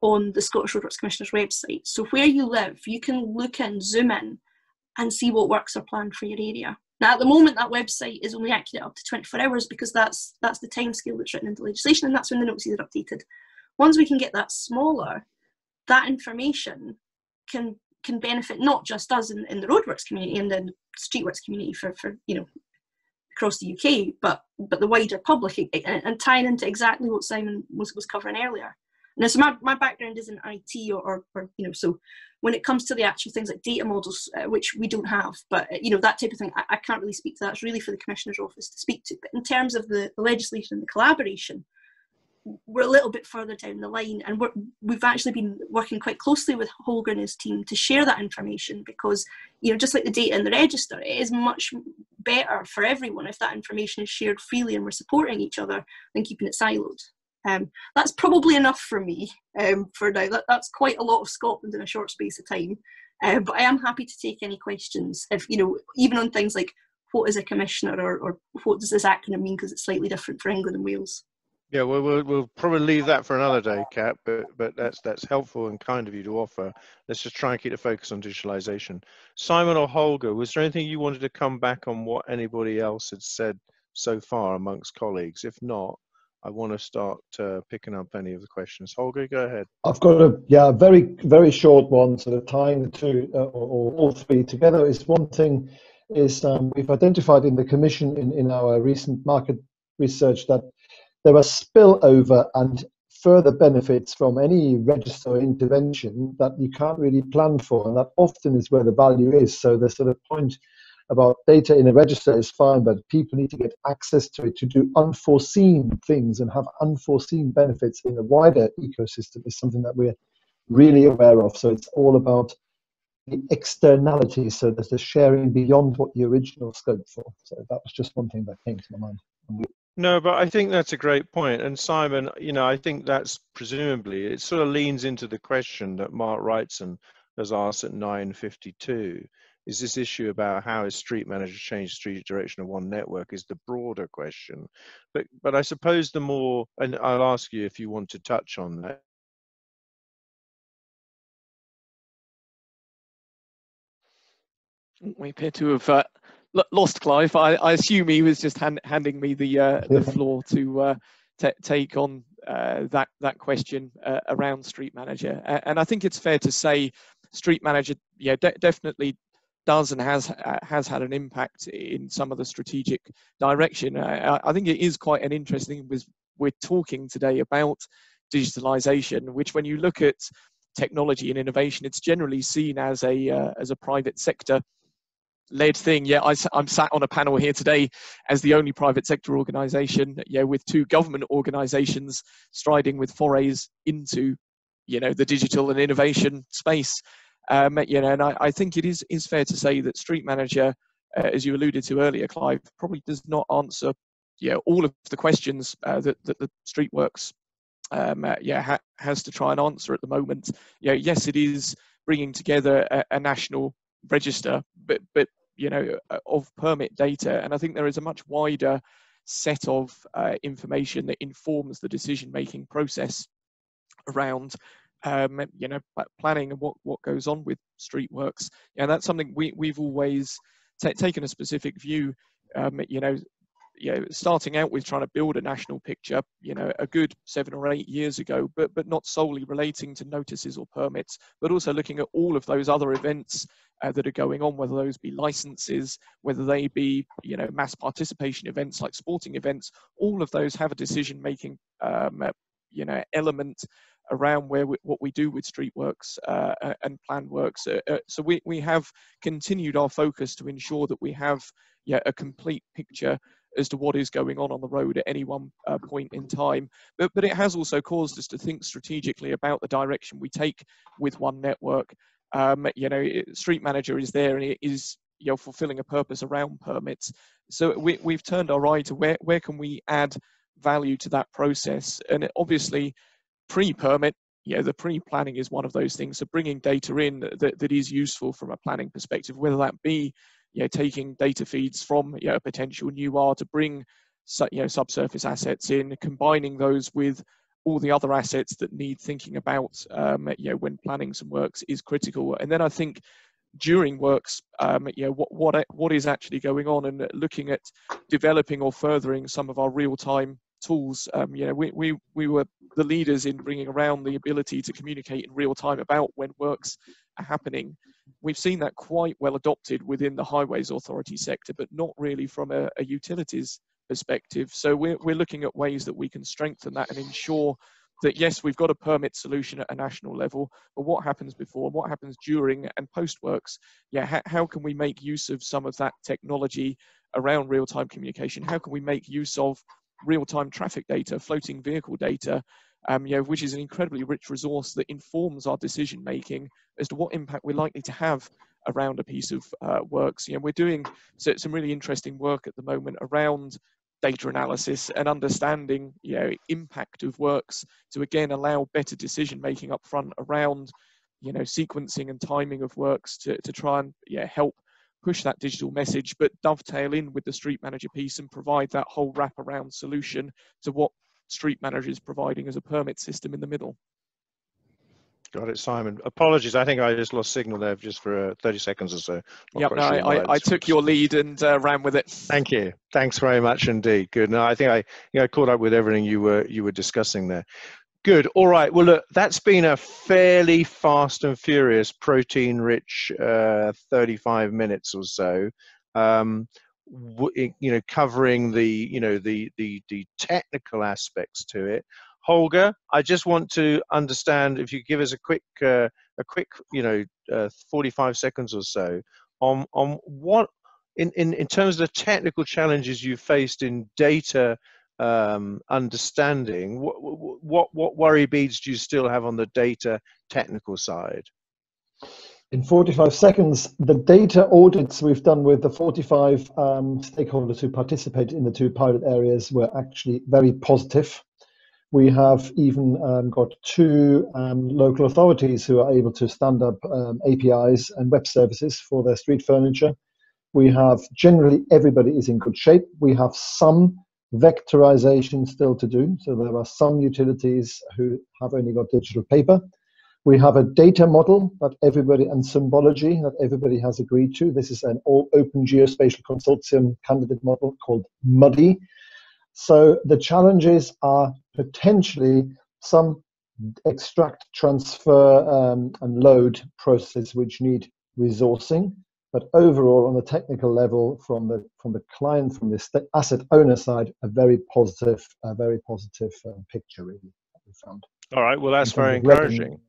on the Scottish Roadworks Commissioner's website. So where you live, you can look in, zoom in, and see what works are planned for your area. Now, at the moment, that website is only accurate up to 24 hours because that's that's the time scale that's written into legislation, and that's when the notices are updated. Once we can get that smaller, that information can can benefit not just us in, in the roadworks community and the streetworks community for, for you know across the UK, but but the wider public and, and tying into exactly what Simon was, was covering earlier. Now, so my, my background is in IT or, or, or, you know, so when it comes to the actual things like data models, uh, which we don't have, but uh, you know, that type of thing, I, I, can't really speak to that. It's really for the Commissioner's Office to speak to. But in terms of the, the legislation and the collaboration, we're a little bit further down the line and we have actually been working quite closely with Holger and his team to share that information because you know just like the data in the register it is much better for everyone if that information is shared freely and we're supporting each other than keeping it siloed um, that's probably enough for me um, for now. That, that's quite a lot of Scotland in a short space of time. Uh, but I am happy to take any questions if, you know, even on things like what is a commissioner or, or what does this acronym mean because it's slightly different for England and Wales. Yeah, we'll probably leave that for another day, Kat. But but that's that's helpful and kind of you to offer. Let's just try and keep the focus on digitalisation. Simon or Holger, was there anything you wanted to come back on what anybody else had said so far amongst colleagues? If not, I want to start uh, picking up any of the questions. Holger, go ahead. I've got a yeah, very very short one. So the tying the two uh, or, or, all three together is one thing. Is um, we've identified in the commission in, in our recent market research that there was spillover and further benefits from any register intervention that you can't really plan for, and that often is where the value is. So the sort of point about data in a register is fine, but people need to get access to it to do unforeseen things and have unforeseen benefits in a wider ecosystem is something that we're really aware of. So it's all about the externality, so there's a sharing beyond what the original scope for. So that was just one thing that came to my mind. No, but I think that's a great point. And Simon, you know, I think that's presumably it sort of leans into the question that Mark Wrightson has asked at 952 is this issue about how is street manager change street direction of one network is the broader question. But but i suppose the more and i'll ask you if you want to touch on that. We appear to have uh, lost clive? I, I, assume he was just hand, handing me the uh, the floor to uh, take on uh, that that question uh, around street manager. And i think it's fair to say street manager yeah de definitely does and has uh, has had an impact in some of the strategic direction. I, I think it is quite an interesting. Was we're talking today about digitalization, which when you look at technology and innovation, it's generally seen as a uh, as a private sector led thing. Yeah, I, am sat on a panel here today as the only private sector organisation, yeah, with two government organisations striding with forays into, you know, the digital and innovation space. Um, you know, and I, I, think it is is fair to say that Street Manager, uh, as you alluded to earlier, Clive, probably does not answer yeah all of the questions uh, that, that the Streetworks um, uh, yeah ha has to try and answer at the moment. Yeah, yes, it is bringing together a, a national register, but but you know uh, of permit data, and I think there is a much wider set of uh, information that informs the decision making process around um, you know, planning and what, what goes on with streetworks. Yeah, that's something we, we've always taken a specific view, um, you know, you know, starting out with trying to build a national picture, you know, a good seven or eight years ago, but but not solely relating to notices or permits, but also looking at all of those other events uh, that are going on, whether those be licenses, whether they be, you know, mass participation events like sporting events, all of those have a decision-making, um, you know, element around where we, what we do with street works uh, and planned works. Uh, uh, so we, we have continued our focus to ensure that we have yeah, a complete picture as to what is going on on the road at any one uh, point in time. But, but it has also caused us to think strategically about the direction we take with one network. Um, you know, Street Manager is there and it is you know fulfilling a purpose around permits. So we, we've turned our eye to where where can we add value to that process, and obviously pre-permit. Know, the pre-planning is one of those things. So bringing data in that, that is useful from a planning perspective, whether that be you know, taking data feeds from you know, a potential NUAR to bring you know, subsurface assets in, combining those with all the other assets that need thinking about um, you know, when planning some works is critical. And then I think during works, um, you know, what, what, what is actually going on and looking at developing or furthering some of our real-time tools. Um, you know, we, we, we were the leaders in bringing around the ability to communicate in real time about when works are happening. We've seen that quite well adopted within the highways authority sector, but not really from a, a utilities perspective. So we're, we're looking at ways that we can strengthen that and ensure that yes, we've got a permit solution at a national level, but what happens before, what happens during and post works? Yeah, how, can we make use of some of that technology around real-time communication? How can we make use of real-time traffic data, floating vehicle data, um, you know, which is an incredibly rich resource that informs our decision making as to what impact we're likely to have around a piece of uh, works. You know, we're doing some really interesting work at the moment around data analysis and understanding, you know, impact of works to again allow better decision making up front around, you know, sequencing and timing of works to, to try and yeah, help push that digital message, but dovetail in with the Street Manager piece and provide that whole wraparound solution to what Street Manager is providing as a permit system in the middle. Got it, Simon. Apologies, I think I just lost signal there just for uh, 30 seconds or so. Yeah, no, sure I, I, I, took your lead and uh, ran with it. Thank you. Thanks very much indeed. Good. No, I think I, you know, I caught up with everything you were you were discussing there. Good. All right. Well, look, that's been a fairly fast and furious, protein-rich uh, 35 minutes or so. Um, you know, covering the you know the the the technical aspects to it. Holger, I just want to understand if you give us a quick uh, a quick you know uh, 45 seconds or so on on what in, in in terms of the technical challenges you faced in data um, understanding, what, what, what worry beads do you still have on the data technical side? In 45 seconds, the data audits we've done with the 45 um, stakeholders who participated in the two pilot areas were actually very positive. We have even um, got two um, local authorities who are able to stand up um, APIs and web services for their street furniture. We have generally everybody is in good shape. We have some vectorization still to do. So there are some utilities who have only got digital paper. We have a data model that everybody and symbology that everybody has agreed to. This is an all open geospatial consortium candidate model called MUDDI. So the challenges are potentially some extract, transfer, um, and load processes which need resourcing. But overall, on the technical level, from the from the client, from the asset owner side, a very positive, a very positive um, picture really we found. All right. Well, that's very encouraging.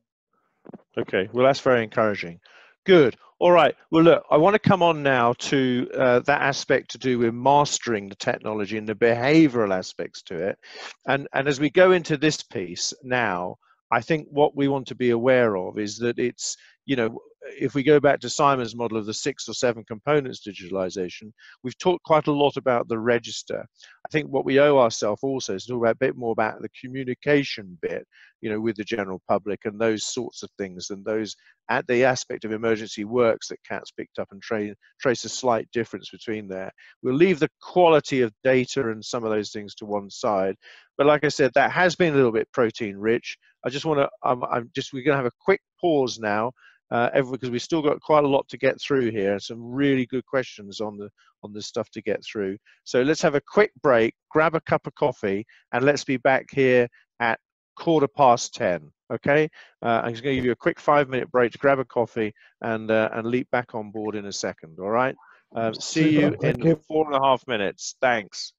Okay. Well, that's very encouraging. Good. All right. Well, look, I want to come on now to uh, that aspect to do with mastering the technology and the behavioral aspects to it. And, and as we go into this piece now, I think what we want to be aware of is that it's, you know, if we go back to Simon's model of the six or seven components digitalization, we've talked quite a lot about the register. I think what we owe ourselves also is to talk a bit more about the communication bit, you know, with the general public and those sorts of things and those at the aspect of emergency works that Kat's picked up and tra- trace a slight difference between there. We'll leave the quality of data and some of those things to one side. But like I said, that has been a little bit protein rich. I just want to, um, I'm just, we're going to have a quick pause now uh, because we've still got quite a lot to get through here and some really good questions on the on the stuff to get through. So let's have a quick break, grab a cup of coffee, and let's be back here at quarter past 10. Okay, uh, I'm just going to give you a quick five minute break to grab a coffee and uh, and leap back on board in a second. All right. Um, see you in four and a half minutes. Thanks.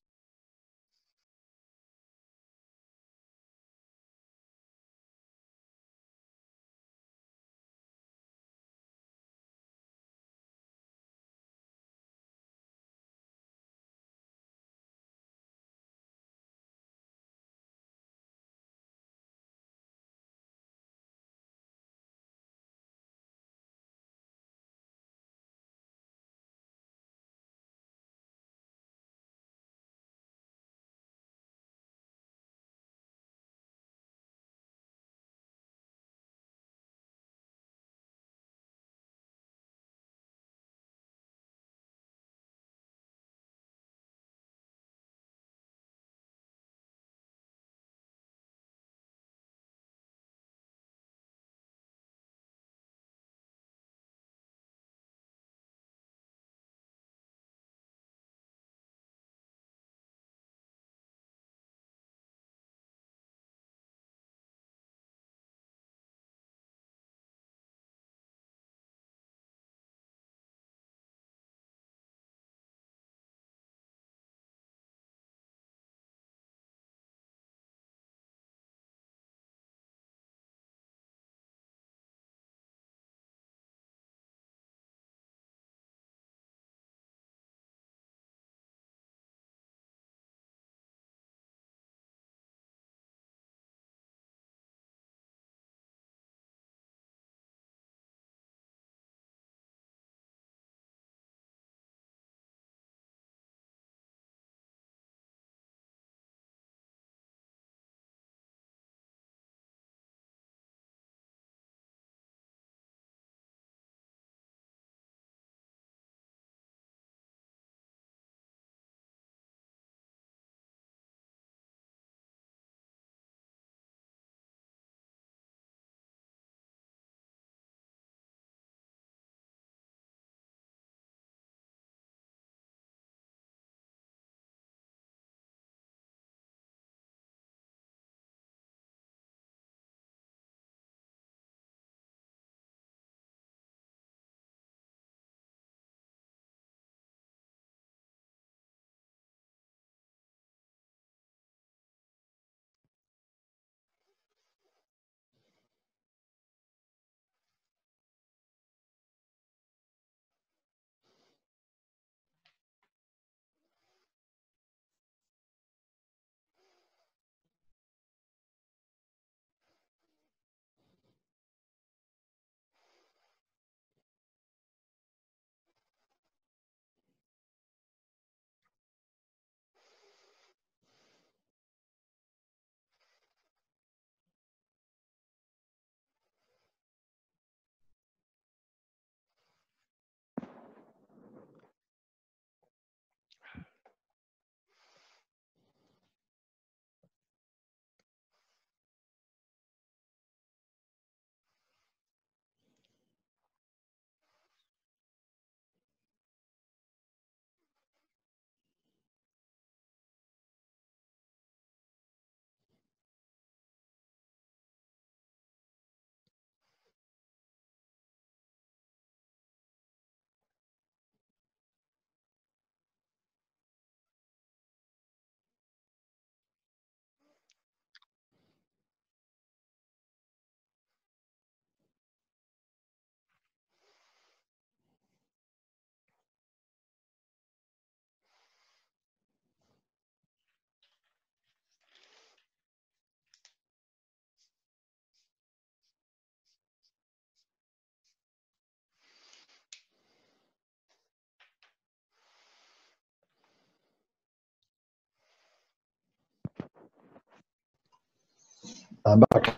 Back.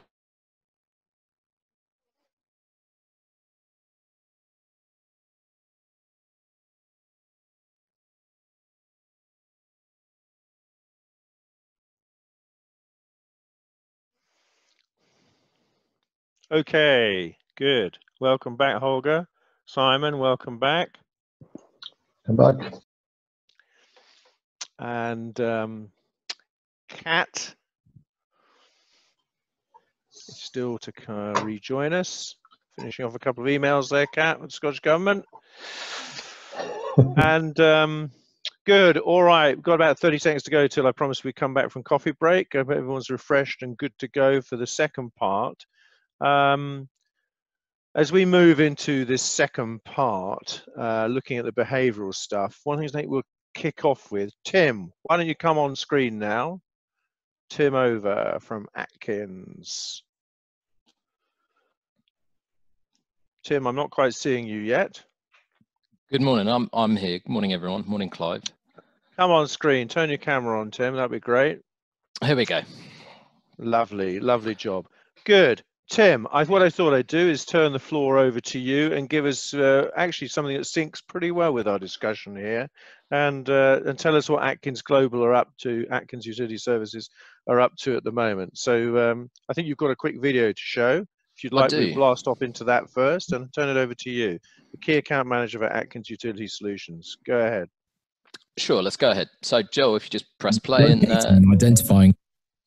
Okay, good. Welcome back, Holger. Simon, welcome back. I'm back. And um, Kat still to uh, rejoin us. Finishing off a couple of emails there, Kat, with the Scottish Government. and um, good. All right, we've got about 30 seconds to go till I promise we come back from coffee break. I hope everyone's refreshed and good to go for the second part. Um, as we move into this second part, uh, looking at the behavioural stuff, one thing I think we'll kick off with, Tim, why don't you come on screen now? Tim over from Atkins. Tim, I'm not quite seeing you yet. Good morning. I'm I'm here. Good morning, everyone. Morning, Clive. Come on screen. Turn your camera on, Tim. That'd be great. Here we go. Lovely, lovely job. Good. Tim, I, what I thought I'd do is turn the floor over to you and give us uh, actually something that syncs pretty well with our discussion here, and uh, and tell us what Atkins Global are up to, Atkins Utility Services are up to at the moment. So um, I think you've got a quick video to show. If you'd like to blast off into that first, and turn it over to you, the Key Account Manager for Atkins Utility Solutions. Go ahead. Sure, let's go ahead. So Joe, if you just press play and uh... identifying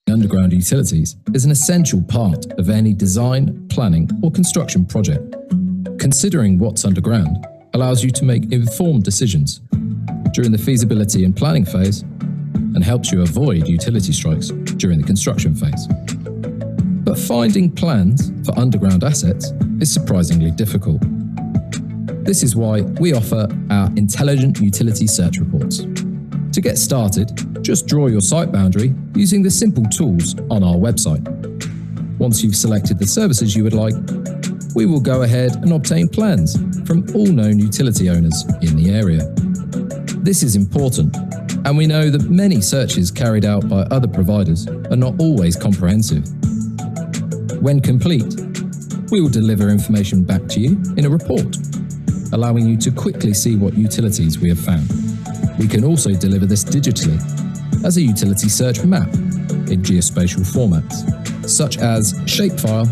underground utilities is an essential part of any design, planning, or construction project. Considering what's underground allows you to make informed decisions during the feasibility and planning phase and helps you avoid utility strikes during the construction phase. But finding plans for underground assets is surprisingly difficult. This is why we offer our Intelligent Utility Search Reports. To get started, just draw your site boundary using the simple tools on our website. Once you've selected the services you would like, we will go ahead and obtain plans from all known utility owners in the area. This is important, and we know that many searches carried out by other providers are not always comprehensive. When complete, we will deliver information back to you in a report, allowing you to quickly see what utilities we have found. We can also deliver this digitally as a utility search map in geospatial formats, such as shapefile,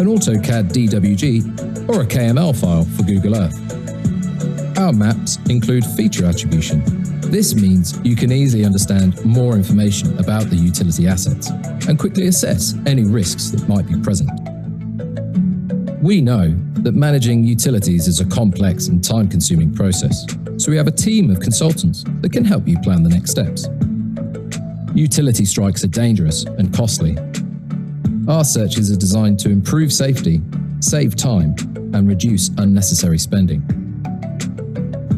an AutoCAD DWG, or a KML file for Google Earth. Our maps include feature attribution. This means you can easily understand more information about the utility assets and quickly assess any risks that might be present. We know that managing utilities is a complex and time consuming process, so we have a team of consultants that can help you plan the next steps. Utility strikes are dangerous and costly. Our searches are designed to improve safety, save time, and reduce unnecessary spending.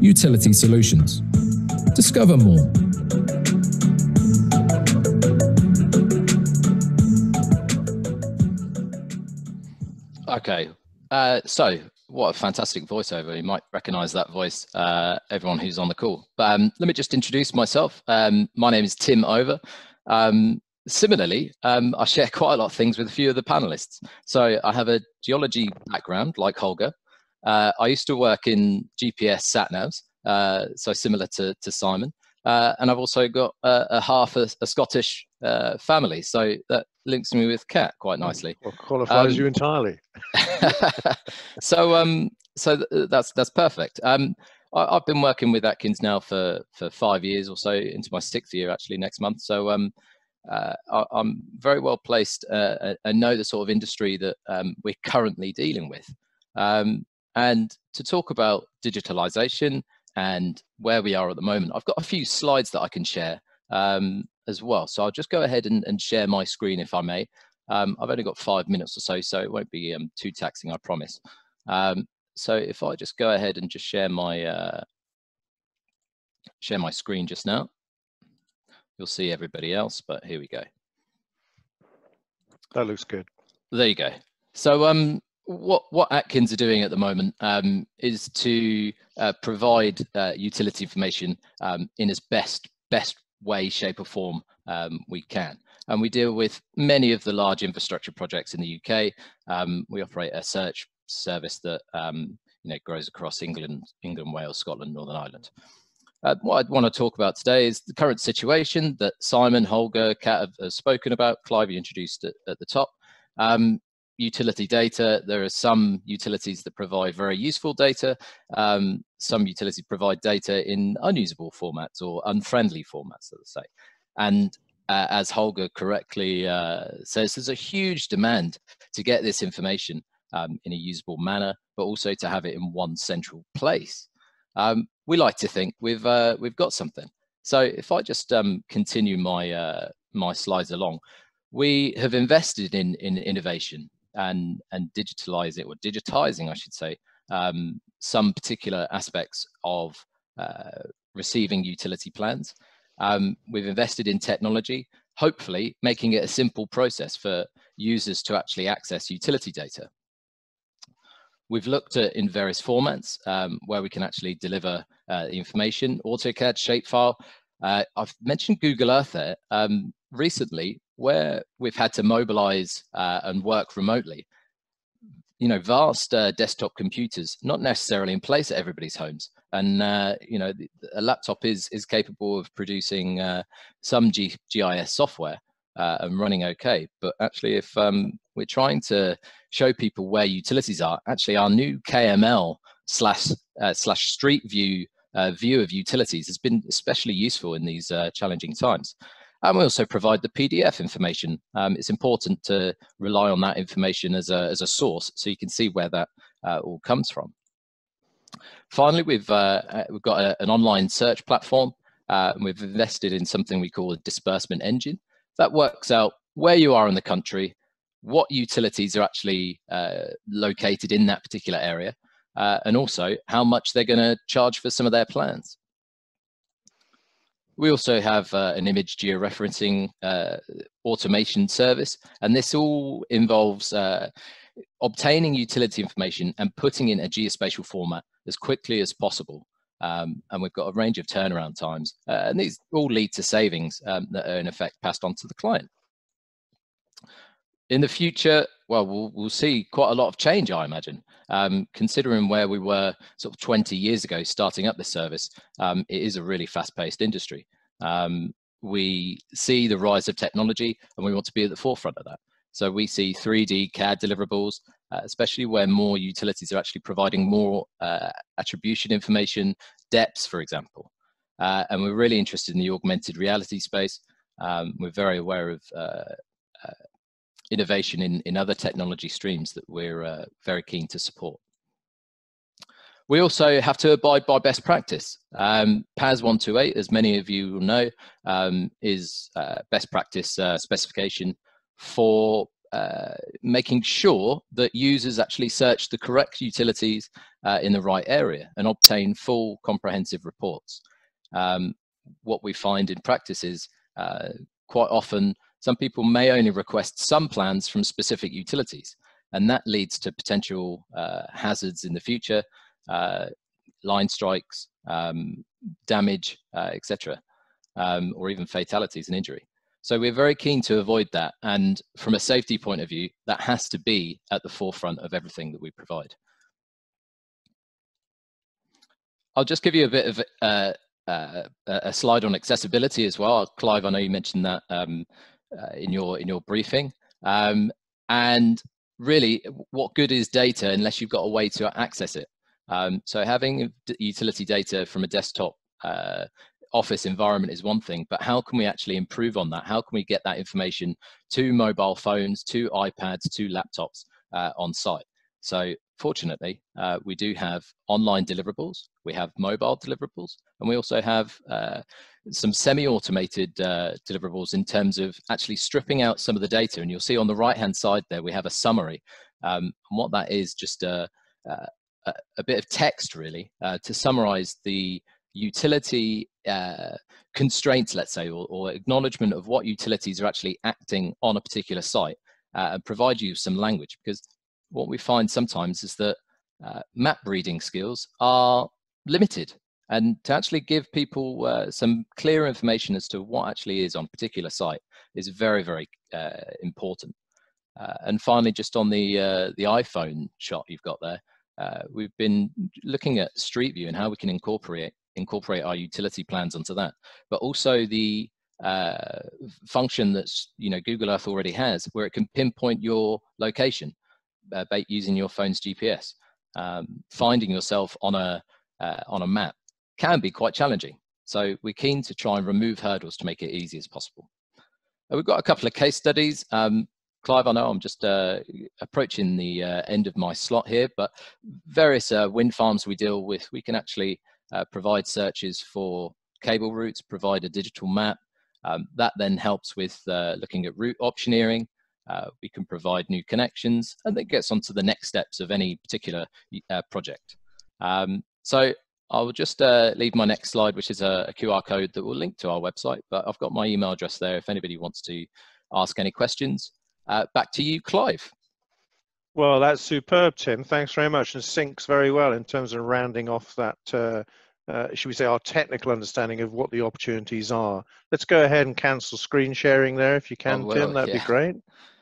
Utility Solutions. Discover more. Okay, uh, so what a fantastic voiceover. You might recognize that voice, uh, everyone who's on the call. But um, let me just introduce myself. Um, my name is Tim Over. Um, similarly, um, I share quite a lot of things with a few of the panelists. So I have a geology background, like Holger. Uh, I used to work in GPS sat-navs, uh, so similar to, to Simon. Uh, and I've also got a, a half a, a Scottish uh, family, so that links me with Kat quite oh, nicely. Well, qualifies um, you entirely. so, um, so th that's that's perfect. Um, I, have been working with Atkins now for for five years or so, into my sixth year actually next month. So, um, uh, I, am very well placed uh, and know the sort of industry that um, we're currently dealing with. Um, and to talk about digitalization and where we are at the moment. I've got a few slides that I can share um, as well. So I'll just go ahead and, and share my screen if I may. Um, I've only got five minutes or so, so it won't be um, too taxing, I promise. Um, so if I just go ahead and just share my uh, share my screen just now, you'll see everybody else, but here we go. That looks good. There you go. So um, what what Atkins are doing at the moment um, is to uh, provide uh, utility information um, in as best best way, shape, or form um, we can. And we deal with many of the large infrastructure projects in the UK. Um, we operate a search service that um, you know grows across England, England, Wales, Scotland, Northern Ireland. Uh, what I want to talk about today is the current situation that Simon, Holger, Kat have, have spoken about. Clive, you introduced it at the top. Um, utility data. There are some utilities that provide very useful data. Um, some utilities provide data in unusable formats or unfriendly formats, let's say. And uh, as Holger correctly uh, says, there's a huge demand to get this information um, in a usable manner, but also to have it in one central place. Um, we like to think we've uh, we've got something. So if I just um, continue my uh, my slides along, we have invested in in innovation and and digitalize it or digitizing, I should say, um, some particular aspects of uh, receiving utility plans. Um, we've invested in technology, hopefully making it a simple process for users to actually access utility data. We've looked at in various formats um, where we can actually deliver uh, information, AutoCAD, shapefile. Uh, I've mentioned Google Earth there. Um, recently, where we've had to mobilize uh, and work remotely, you know, vast uh, desktop computers, not necessarily in place at everybody's homes. And, uh, you know, a laptop is, is capable of producing uh, some G GIS software uh, and running okay. But actually, if um, we're trying to show people where utilities are, actually our new KML slash, uh, slash street view view of utilities has been especially useful in these challenging times. And we also provide the PDF information. Um, it's important to rely on that information as a, as a source so you can see where that uh, all comes from. Finally, we've, uh, uh we've got a, an online search platform uh, and we've invested in something we call a disbursement engine that works out where you are in the country, what utilities are actually uh, located in that particular area, uh, and also how much they're going to charge for some of their plans. We also have uh, an image georeferencing uh, automation service, and this all involves uh, obtaining utility information and putting in a geospatial format as quickly as possible. Um, and we've got a range of turnaround times, uh, and these all lead to savings um, that are in effect passed on to the client. In the future, well, we'll, we'll see quite a lot of change, I imagine. Um, considering where we were sort of 20 years ago starting up this service, um, it is a really fast-paced industry. Um, we see the rise of technology and we want to be at the forefront of that. So we see 3D CAD deliverables, uh, especially where more utilities are actually providing more uh, attribution information, depths, for example. Uh, and we're really interested in the augmented reality space. Um, we're very aware of uh, innovation in, in other technology streams that we're uh, very keen to support. We also have to abide by best practice. Um, PAS 128, as many of you will know, um, is uh, best practice uh, specification for uh, making sure that users actually search the correct utilities uh, in the right area and obtain full comprehensive reports. Um, what we find in practice is uh, quite often some people may only request some plans from specific utilities, and that leads to potential uh, hazards in the future, uh, line strikes, um, damage, uh, etc., um, or even fatalities and injury. So we're very keen to avoid that, and from a safety point of view, that has to be at the forefront of everything that we provide. I'll just give you a bit of uh, uh, a slide on accessibility as well. Clive, I know you mentioned that um, uh, in your in your briefing. Um, and really, what good is data unless you've got a way to access it? Um, so having utility data from a desktop uh, office environment is one thing, but how can we actually improve on that? How can we get that information to mobile phones, to iPads, to laptops uh, on site? So fortunately, uh, we do have online deliverables, we have mobile deliverables, and we also have uh, some semi-automated uh, deliverables in terms of actually stripping out some of the data. And you'll see on the right-hand side there, we have a summary. Um, and what that is just a, a, a bit of text really uh, to summarize the utility uh, constraints, let's say, or, or, acknowledgement of what utilities are actually acting on a particular site uh, and provide you some language. Because what we find sometimes is that uh, map reading skills are limited And to actually give people uh, some clear information as to what actually is on a particular site is very, very uh, important. Uh, and finally, just on the uh, the iPhone shot you've got there, uh, we've been looking at Street View and how we can incorporate incorporate our utility plans onto that, but also the uh, function that's you know Google Earth already has, where it can pinpoint your location using your phone's GPS. Um, finding yourself on a on a map can be quite challenging. So we're keen to try and remove hurdles to make it easy as possible. Uh, we've got a couple of case studies. Um, Clive, I know I'm just uh, approaching the uh, end of my slot here, but various uh, wind farms we deal with, we can actually uh, provide searches for cable routes, provide a digital map. Um, that then helps with looking at route optioneering. We can provide new connections, and that gets onto the next steps of any particular project. Um, so I will just leave my next slide, which is a, a QR code that will link to our website, but I've got my email address there if anybody wants to ask any questions. Uh, back to you, Clive. Well, that's superb, Tim. Thanks very much, and syncs very well in terms of rounding off that, uh, uh, should we say, our technical understanding of what the opportunities are. Let's go ahead and cancel screen sharing there if you can, Tim. That'd yeah. be great.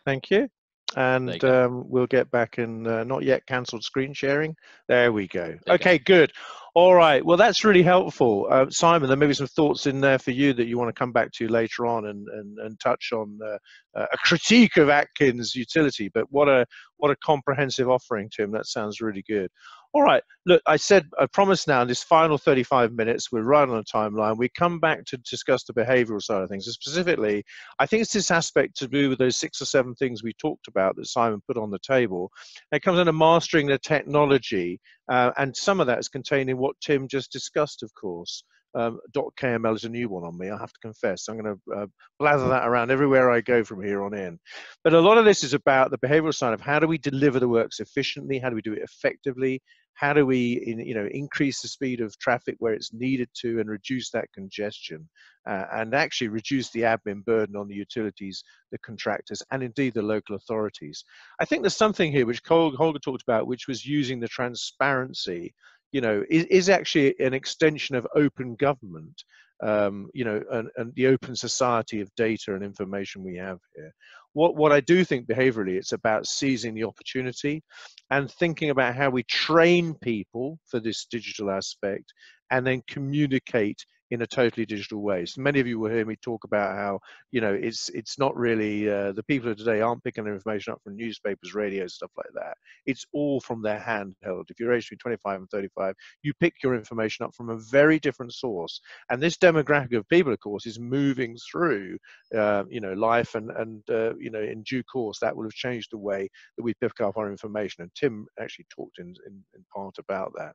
Thank you. And you um, we'll get back in, uh, not yet cancelled screen sharing. There we go. There okay, go. good. All right. Well, that's really helpful. Uh, Simon, there may be some thoughts in there for you that you want to come back to later on and, and, and touch on uh, uh, a critique of Atkins utility. But what a what a comprehensive offering, Tim. That sounds really good. All right. Look, I said, I promise now, in this final 35 minutes, we're right on a timeline. We come back to discuss the behavioral side of things. And specifically, I think it's this aspect to do with those six or seven things we talked about that Simon put on the table. It comes under mastering the technology, uh, and some of that is contained in what Tim just discussed, of course. Um, .kml is a new one on me, I have to confess. I'm going to uh, blather that around everywhere I go from here on in. But a lot of this is about the behavioral side of how do we deliver the works efficiently, how do we do it effectively, how do we in, you know increase the speed of traffic where it's needed to and reduce that congestion uh, and actually reduce the admin burden on the utilities the contractors and indeed the local authorities i think there's something here which holger talked about which was using the transparency you know is, is actually an extension of open government um, you know, and, and, the open society of data and information we have here. What, what I do think behaviorally, it's about seizing the opportunity and thinking about how we train people for this digital aspect and then communicate in a totally digital way. So many of you will hear me talk about how you know it's it's not really uh, the people of today aren't picking their information up from newspapers, radio, stuff like that. It's all from their handheld. If you're aged between 25 and 35, you pick your information up from a very different source. And this demographic of people, of course, is moving through uh, you know life, and and uh, you know in due course that will have changed the way that we pick up our information. And Tim actually talked in in, in part about that.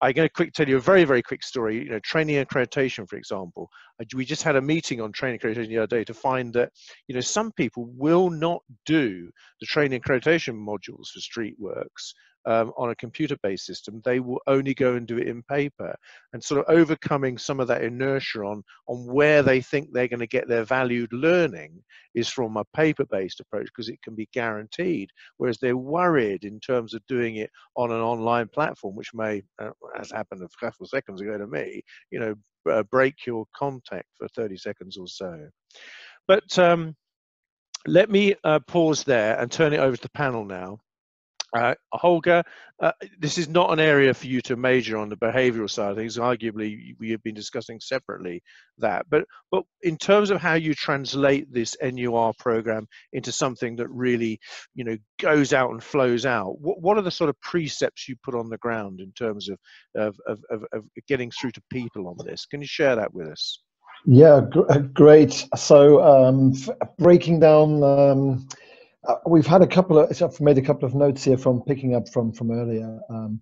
I'm going to quick tell you a very, very quick story. You know, training accreditation, for example. We just had a meeting on training accreditation the other day to find that, you know, some people will not do the training accreditation modules for Streetworks um, on a computer-based system, they will only go and do it in paper. And sort of overcoming some of that inertia on, on where they think they're going to get their valued learning is from a paper-based approach because it can be guaranteed. Whereas they're worried in terms of doing it on an online platform, which may, uh, as happened a couple of seconds ago to me, you know, uh, break your contact for 30 seconds or so. But um, let me uh, pause there and turn it over to the panel now. Uh, Holger, uh, this is not an area for you to major on the behavioural side of things. Arguably, we have been discussing separately that. But but in terms of how you translate this NUAR program into something that really, you know, goes out and flows out, what what are the sort of precepts you put on the ground in terms of of of, of, of getting through to people on this? Can you share that with us? Yeah, gr- great. So um, breaking down. Um, uh, we've had a couple of, I've made a couple of notes here from picking up from, from earlier. Um,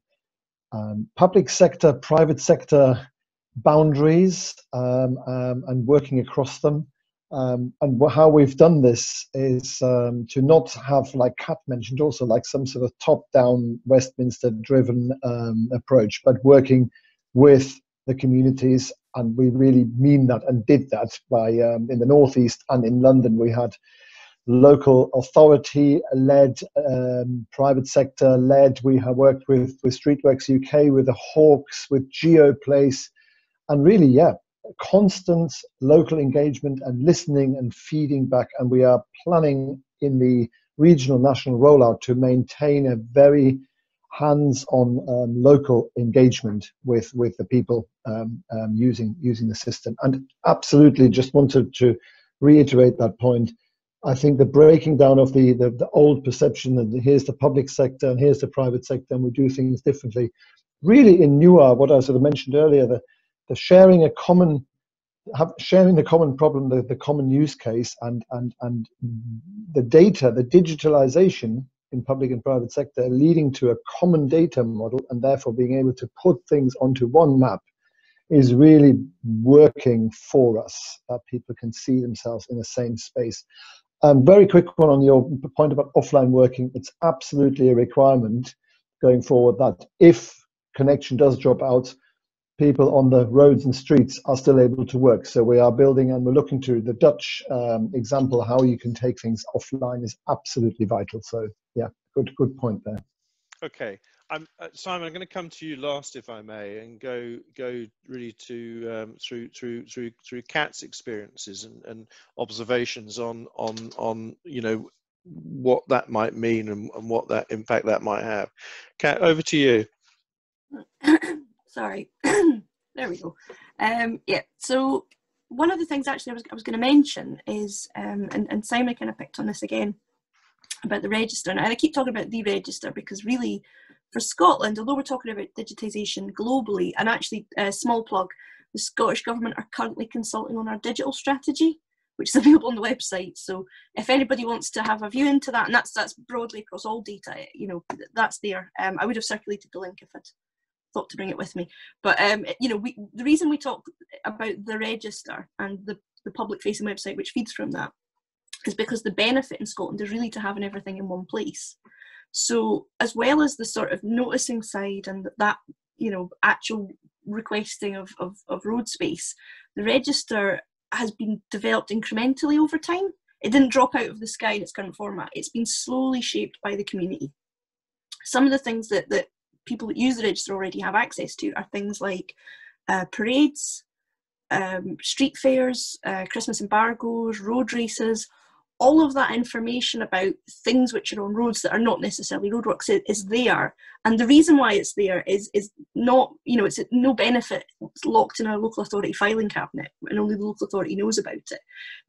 um, public sector, private sector boundaries um, um and working across them. Um, and how we've done this is um, to not have, like Kat mentioned, also like some sort of top-down Westminster-driven approach, but working with the communities. And we really mean that and did that by in the northeast and in London. We had local authority led, um, private sector led. We have worked with, with Streetworks UK, with the HAUCs, with GeoPlace, and really, yeah, constant local engagement and listening and feeding back. And we are planning in the regional national rollout to maintain a very hands-on um, local engagement with with the people um, um, using using the system. And absolutely, just wanted to reiterate that point. I think the breaking down of the, the, the old perception that here's the public sector and here's the private sector and we do things differently. Really, in NUAR, what I sort of mentioned earlier, the, the sharing a common have, sharing the common problem, the, the common use case, and and and the data, the digitalization in public and private sector, leading to a common data model, and therefore being able to put things onto one map, is really working for us. That people can see themselves in the same space. Um, very quick one on your point about offline working. It's absolutely a requirement going forward that if connection does drop out, people on the roads and streets are still able to work. So we are building and we're looking to the Dutch um, example, how you can take things offline is absolutely vital. So yeah, good, good point there. Okay. I'm, uh, Simon, I'm going to come to you last, if I may, and go go really to um, through through through through Kat's experiences and, and observations on on on you know what that might mean and, and what that impact that might have. Kat, over to you. Sorry, there we go. Um, yeah, so one of the things actually I was I was going to mention is, um, and and Simon kind of picked on this again about the register, and I keep talking about the register because really for Scotland, although we're talking about digitisation globally, and actually, a uh, small plug, the Scottish Government are currently consulting on our digital strategy, which is available on the website. So if anybody wants to have a view into that, and that's that's broadly across all data, you know, that's there. Um, I would have circulated the link if I'd thought to bring it with me. But um, you know, we, the reason we talk about the register and the, the public facing website which feeds from that is because the benefit in Scotland is really to having everything in one place. So as well as the sort of noticing side and that, you know, actual requesting of, of, of road space, the register has been developed incrementally over time. It didn't drop out of the sky in its current format. It's been slowly shaped by the community. Some of the things that, that people that use the register already have access to are things like uh, parades, um, street fairs, uh, Christmas embargoes, road races, all of that information about things which are on roads that are not necessarily roadworks is, is, there. And the reason why it's there is is not you know it's no benefit it's locked in a local authority filing cabinet and only the local authority knows about it.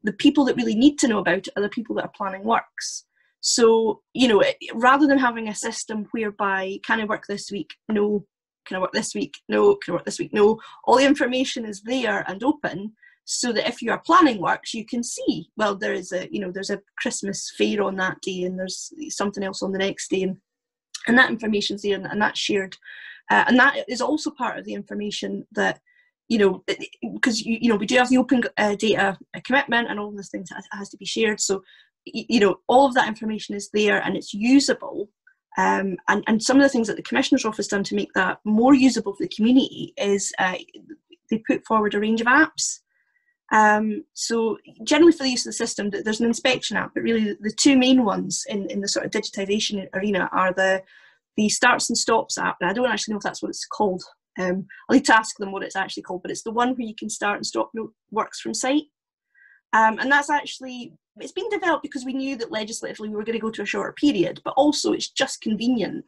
The people that really need to know about it are the people that are planning works. So you know rather than having a system whereby can i work this week? No. Can i work this week? No. Can i work this week? No. All the information is there and open so that if you are planning works you can see well there is a you know there's a christmas fair on that day and there's something else on the next day. And, and that information's there and, and that's shared. Uh, and that is also part of the information that you know because you, you know we do have the open uh, data commitment and all those things has, has to be shared. So you know all of that information is there and it's usable. Um, and, and some of the things that the commissioner's office done to make that more usable for the community is uh, they put forward a range of apps um, so generally for the use of the system, there's an inspection app, but really the two main ones in, in the sort of digitization arena are the the starts and stops app. And I don't actually know if that's what it's called. Um, I'll need to ask them what it's actually called, but it's the one where you can start and stop works from site. Um, and that's actually it's been developed because we knew that legislatively we were going to go to a shorter period, but also it's just convenient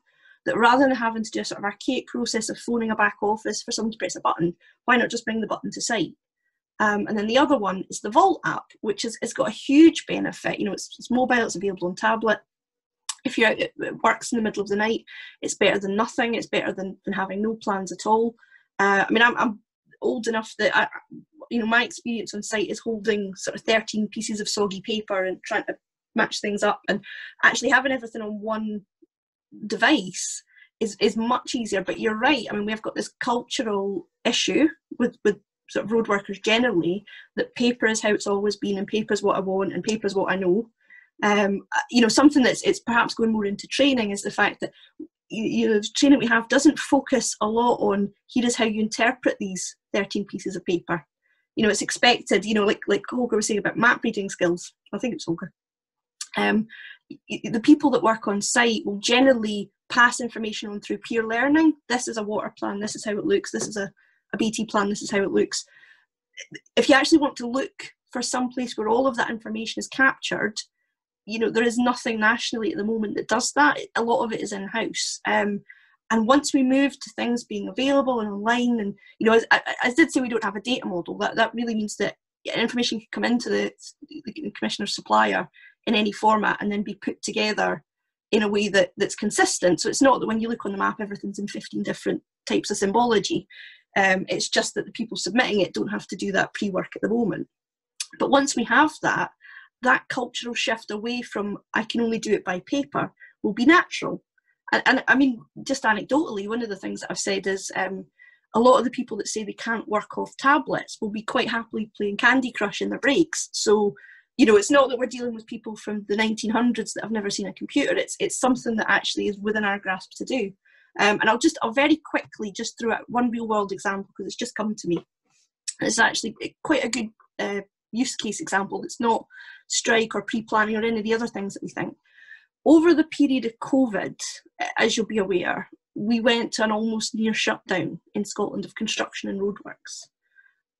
that rather than having to do a sort of archaic process of phoning a back office for someone to press a button, why not just bring the button to site? Um, and then the other one is the Vault app, which has, has got a huge benefit. You know, it's, it's mobile, it's available on tablet. If you're out, it, it works in the middle of the night. It's better than nothing. It's better than, than having no plans at all. Uh, I mean, I'm, I'm old enough that I, you know, my experience on site is holding sort of 13 pieces of soggy paper and trying to match things up, and actually having everything on one device is is much easier. But you're right. I mean, we've got this cultural issue with with sort of road workers generally that paper is how it's always been and paper is what I want and paper is what I know. Um, you know, something that's it's perhaps going more into training is the fact that you know the training we have doesn't focus a lot on here is how you interpret these 13 pieces of paper. You know, it's expected, you know, like like Holger was saying about map reading skills. I think it's Holger. Um, the people that work on site will generally pass information on through peer learning. This is a water plan, this is how it looks, this is a a BT plan, this is how it looks. If you actually want to look for some place where all of that information is captured, you know, there is nothing nationally at the moment that does that. A lot of it is in house. Um, and once we move to things being available and online, and you know, as I, I did say, we don't have a data model. That that really means that information can come into the, the commissioner's supplier in any format and then be put together in a way that, that's consistent. So it's not that when you look on the map, everything's in 15 different types of symbology. Um, it's just that the people submitting it don't have to do that pre-work at the moment. But once we have that, that cultural shift away from I can only do it by paper will be natural. And, and I mean, just anecdotally, one of the things that I've said is um, a lot of the people that say they can't work off tablets will be quite happily playing Candy Crush in their breaks. So, you know, it's not that we're dealing with people from the 1900s that have never seen a computer. It's it's something that actually is within our grasp to do. Um, and I'll just, I'll very quickly just throw out one real world example because it's just come to me. It's actually quite a good uh, use case example that's not strike or pre-planning or any of the other things that we think. Over the period of COVID, as you'll be aware, we went to an almost near shutdown in Scotland of construction and roadworks.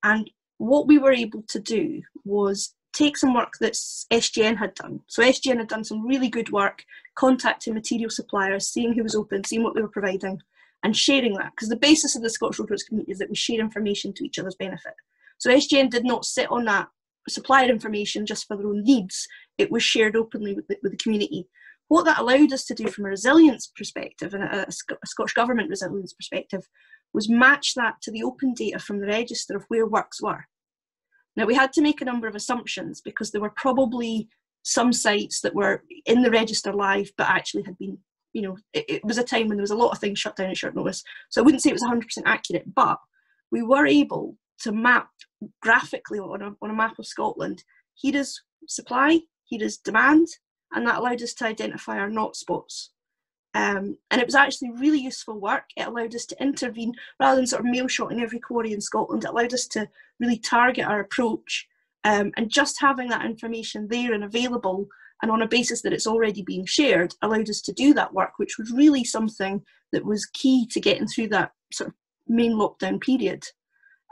And what we were able to do was take some work that SGN had done. So SGN had done some really good work, contacting material suppliers, seeing who was open, seeing what they were providing, and sharing that. Because the basis of the Scottish Roadworks community is that we share information to each other's benefit. So SGN did not sit on that supplier information just for their own needs. It was shared openly with the, with the community. What that allowed us to do from a resilience perspective and a, a Scottish Government resilience perspective was match that to the open data from the register of where works were. Now, we had to make a number of assumptions because there were probably some sites that were in the register live but actually had been, you know, it, it was a time when there was a lot of things shut down at short notice. So I wouldn't say it was 100% accurate, but we were able to map graphically on a, on a map of Scotland here is supply, here is demand, and that allowed us to identify our not spots. Um, and it was actually really useful work. It allowed us to intervene rather than sort of mail shotting every quarry in Scotland. It allowed us to really target our approach. Um, and just having that information there and available and on a basis that it's already being shared allowed us to do that work, which was really something that was key to getting through that sort of main lockdown period.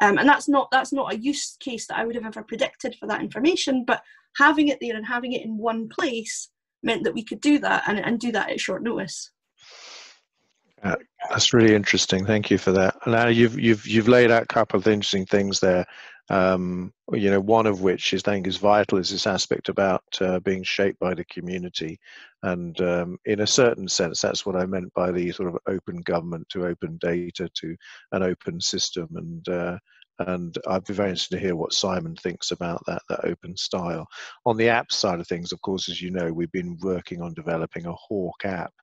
Um, and that's not that's not a use case that I would have ever predicted for that information, but having it there and having it in one place meant that we could do that and, and do that at short notice. Uh, that's really interesting. Thank you for that. Now you've you've you've laid out a couple of interesting things there. Um, you know, one of which is I think is vital is this aspect about uh, being shaped by the community, and um, in a certain sense, that's what I meant by the sort of open government to open data to an open system, and uh, and I'd be very interested to hear what Simon thinks about that that open style. On the app side of things, of course, as you know, we've been working on developing a HAUC app,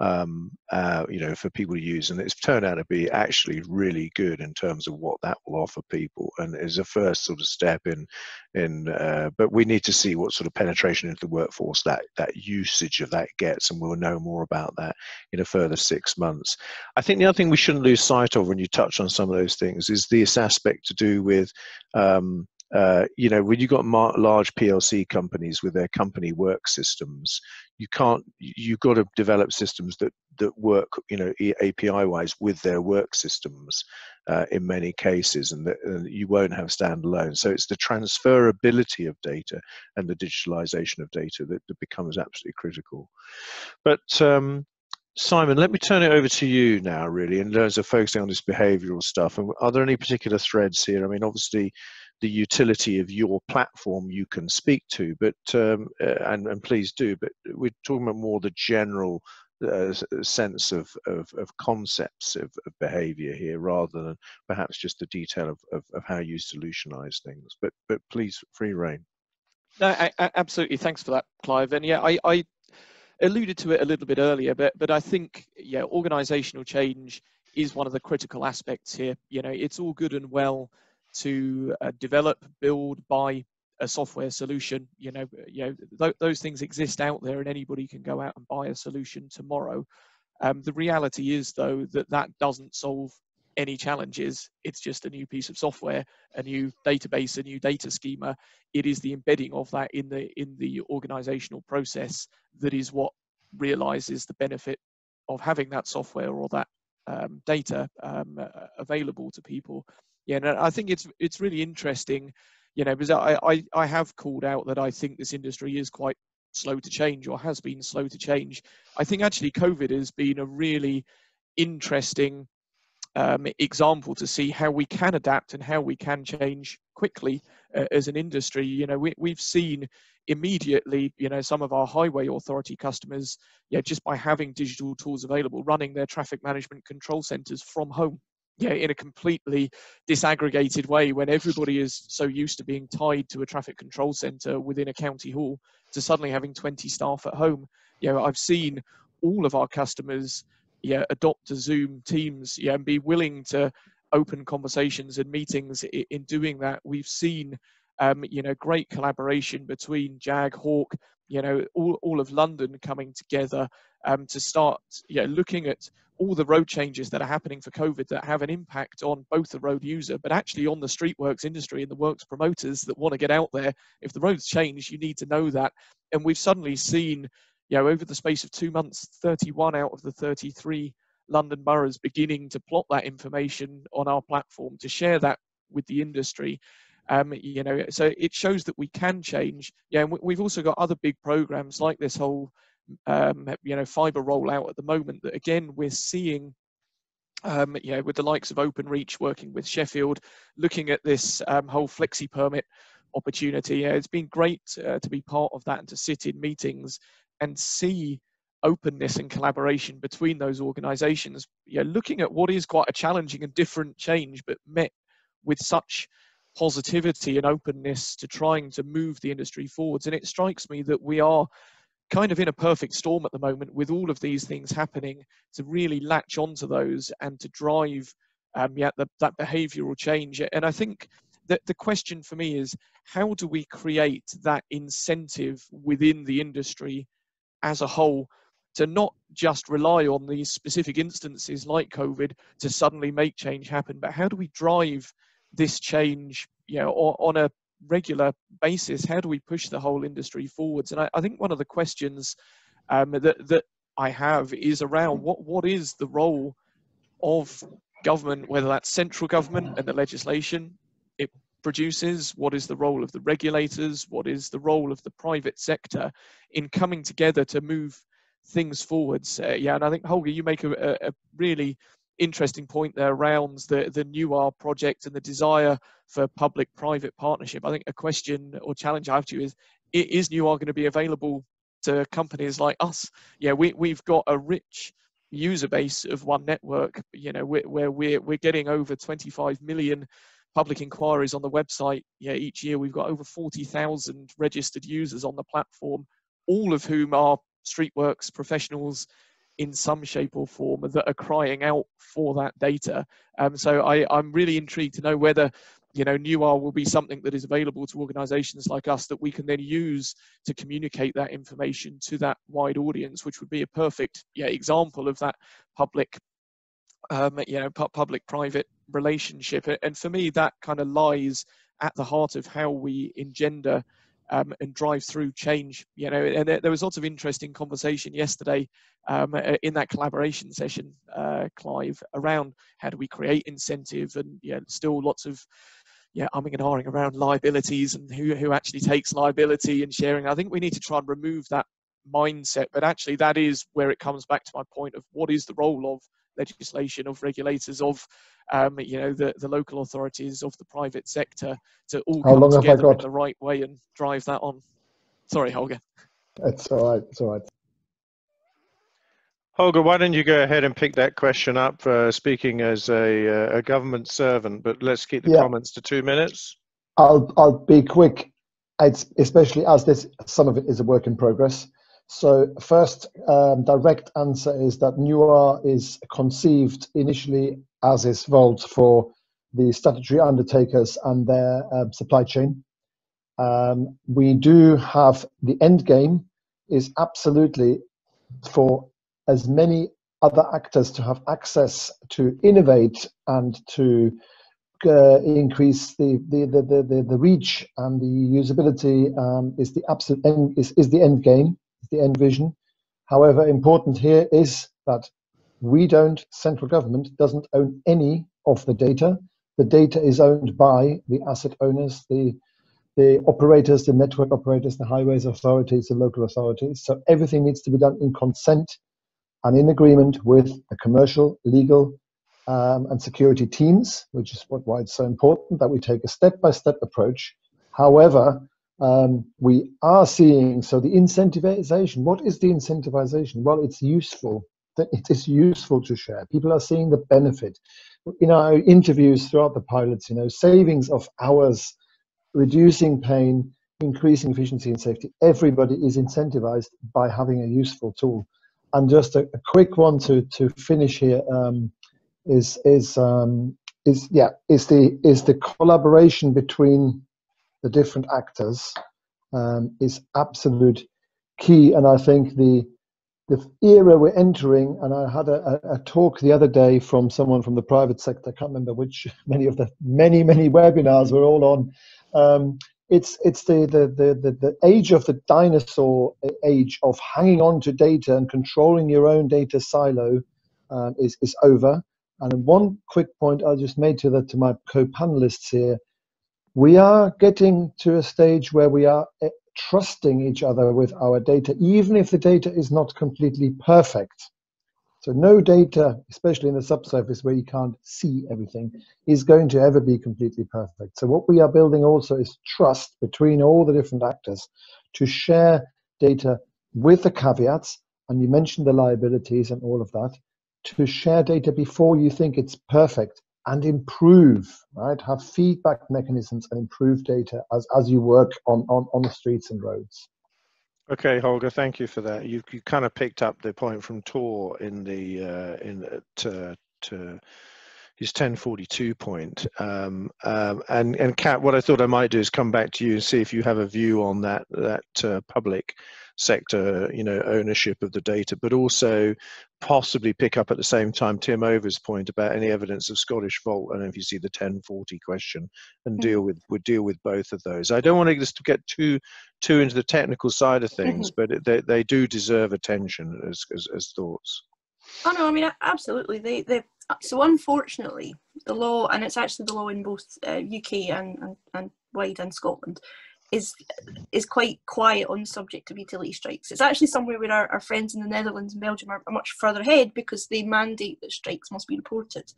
um, uh, you know, for people to use. And it's turned out to be actually really good in terms of what that will offer people, and is a first sort of step in. In, uh, but we need to see what sort of penetration into the workforce that that usage of that gets, and we'll know more about that in a further six months. I think the other thing we shouldn't lose sight of when you touch on some of those things is this aspect to do with um, uh, you know, when you've got large PLC companies with their company work systems, you can't. You've got to develop systems that that work, you know, API wise with their work systems uh, in many cases, and that you won't have standalone. So it's the transferability of data and the digitalization of data that, that becomes absolutely critical. But um, Simon, let me turn it over to you now, really, in terms of focusing on this behavioural stuff. And are there any particular threads here? I mean, obviously, the utility of your platform you can speak to, but um, uh, and, and please do. But we're talking about more the general uh, sense of, of, of, concepts of, of behavior here rather than perhaps just the detail of, of, of, how you solutionize things. But but please, free reign. No, I, I, absolutely. Thanks for that, Clive. And yeah, I, I alluded to it a little bit earlier, but but I think yeah, organizational change is one of the critical aspects here. You know, it's all good and well to uh, develop, build, buy a software solution. You know, you know th- those things exist out there, and anybody can go out and buy a solution tomorrow. Um, the reality is, though, that that doesn't solve any challenges. It's just a new piece of software, a new database, a new data schema. It is the embedding of that in the in the organizational process that is what realizes the benefit of having that software or that um, data um, available to people. Yeah, and I think it's it's really interesting, you know, because I, I I have called out that I think this industry is quite slow to change or has been slow to change. I think actually COVID has been a really interesting um, example to see how we can adapt and how we can change quickly uh, as an industry. You know, we, we've seen immediately, you know, some of our highway authority customers, yeah, just by having digital tools available, running their traffic management control centers from home. Yeah, in a completely disaggregated way when everybody is so used to being tied to a traffic control center within a county hall to suddenly having 20 staff at home. You know, I've seen all of our customers yeah, adopt a Zoom Teams yeah, and be willing to open conversations and meetings in doing that. We've seen um, you know, great collaboration between JAG, HAUC, you know, all, all of London coming together um, to start you know, looking at all the road changes that are happening for COVID that have an impact on both the road user, but actually on the streetworks industry and the works promoters that want to get out there. If the roads change, you need to know that. And we've suddenly seen, you know, over the space of two months, 31 out of the 33 London boroughs beginning to plot that information on our platform to share that with the industry. Um, you know, so it shows that we can change. Yeah, and we've also got other big programs like this whole, um, you know, fiber rollout at the moment. That again, we're seeing um, you know, with the likes of OpenReach working with Sheffield, looking at this um, whole flexi permit opportunity. Yeah, it's been great uh, to be part of that and to sit in meetings and see openness and collaboration between those organizations. Yeah, looking at what is quite a challenging and different change, but met with such positivity and openness to trying to move the industry forwards. And it strikes me that we are kind of in a perfect storm at the moment with all of these things happening to really latch onto those and to drive um, yeah, the, that behavioral change. And I think that the question for me is how do we create that incentive within the industry as a whole to not just rely on these specific instances like COVID to suddenly make change happen, but how do we drive this change, you know, on a regular basis? How do we push the whole industry forwards? And I, I think one of the questions um, that that I have is around what what is the role of government, whether that's central government and the legislation it produces, what is the role of the regulators, what is the role of the private sector in coming together to move things forwards. Uh, yeah, and I think Holger, you make a, a really interesting point there around the, the NUAR project and the desire for public-private partnership. I think a question or challenge I have to you is, is NUAR going to be available to companies like us? Yeah, we, we've got a rich user base of one.network, you know, where we're, we're getting over 25 million public inquiries on the website. Yeah, each year we've got over 40,000 registered users on the platform, all of whom are Streetworks professionals in some shape or form that are crying out for that data. Um, so I, I'm really intrigued to know whether you know NUAR will be something that is available to organizations like us that we can then use to communicate that information to that wide audience which would be a perfect yeah example of that public um, you know public private relationship and for me that kind of lies at the heart of how we engender um, and drive through change. You know, and there, was lots of interesting conversation yesterday um, uh, in that collaboration session, uh, Clive, around how do we create incentive, and yeah, still lots of yeah, umming and ahhing around liabilities and who who actually takes liability and sharing. I think we need to try and remove that mindset, but actually that is where it comes back to my point of what is the role of legislation, of regulators, of um, you know the, the local authorities, of the private sector to all How come together in the right way and drive that on. Sorry, Holger. It's all right. It's all right. Holger, why don't you go ahead and pick that question up, uh, speaking as a, uh, a government servant, but let's keep the yeah. comments to two minutes. I'll, I'll be quick, it's, especially as this, some of it is a work in progress. So first um, direct answer is that NUAR is conceived initially as is vault for the statutory undertakers and their um, supply chain. Um, we do have the end game is absolutely for as many other actors to have access to innovate and to uh, increase the, the, the, the, the reach and the usability um, is the absolute end, is, is the end game the end vision. However, important here is that we don't, central government doesn't own any of the data. The data is owned by the asset owners, the the operators, the network operators, the highways authorities, the local authorities. So everything needs to be done in consent and in agreement with the commercial, legal, um, and security teams, which is what, why it's so important that we take a step-by-step approach. However, um, we are seeing so the incentivization. What is the incentivization? Well, it's useful. That it is useful to share. People are seeing the benefit. In our interviews throughout the pilots, you know, savings of hours, reducing pain, increasing efficiency and safety. Everybody is incentivized by having a useful tool. And just a, a quick one to to finish here. Um, is is um, is yeah is the is the collaboration between the different actors um, is absolute key, and I think the the era we're entering, and I had a, a, talk the other day from someone from the private sector. I can't remember which many of the many many webinars we're all on. Um, it's it's the, the the, the the age of the dinosaur age of hanging on to data and controlling your own data silo um, is is over. And one quick point I'll just made to that to my co-panelists here, we are getting to a stage where we are eh, trusting each other with our data, even if the data is not completely perfect. So no data, especially in the subsurface where you can't see everything, is going to ever be completely perfect. So what we are building also is trust between all the different actors to share data with the caveats, and you mentioned the liabilities and all of that, to share data before you think it's perfect and improve, right? Have feedback mechanisms and improve data as, as you work on, on, on the streets and roads. Okay, Holger, thank you for that. You, you kind of picked up the point from Tor in the uh, in to, to his 1042 point. Um, um, and and Kat, what I thought I might do is come back to you and see if you have a view on that that uh, public sector, you know, ownership of the data, but also possibly pick up at the same time Tim Over's point about any evidence of Scottish Vault. Know if you see the 1040 question and mm-hmm. deal with would deal with both of those. I don't want to just get too too into the technical side of things, mm-hmm. but they they do deserve attention as, as as thoughts. Oh no, I mean absolutely. They they so unfortunately the law and it's actually the law in both uh, UK and, and and wide in Scotland is is quite quiet on the subject of utility strikes. It's actually somewhere where our, our friends in the Netherlands and Belgium are, much further ahead because they mandate that strikes must be reported.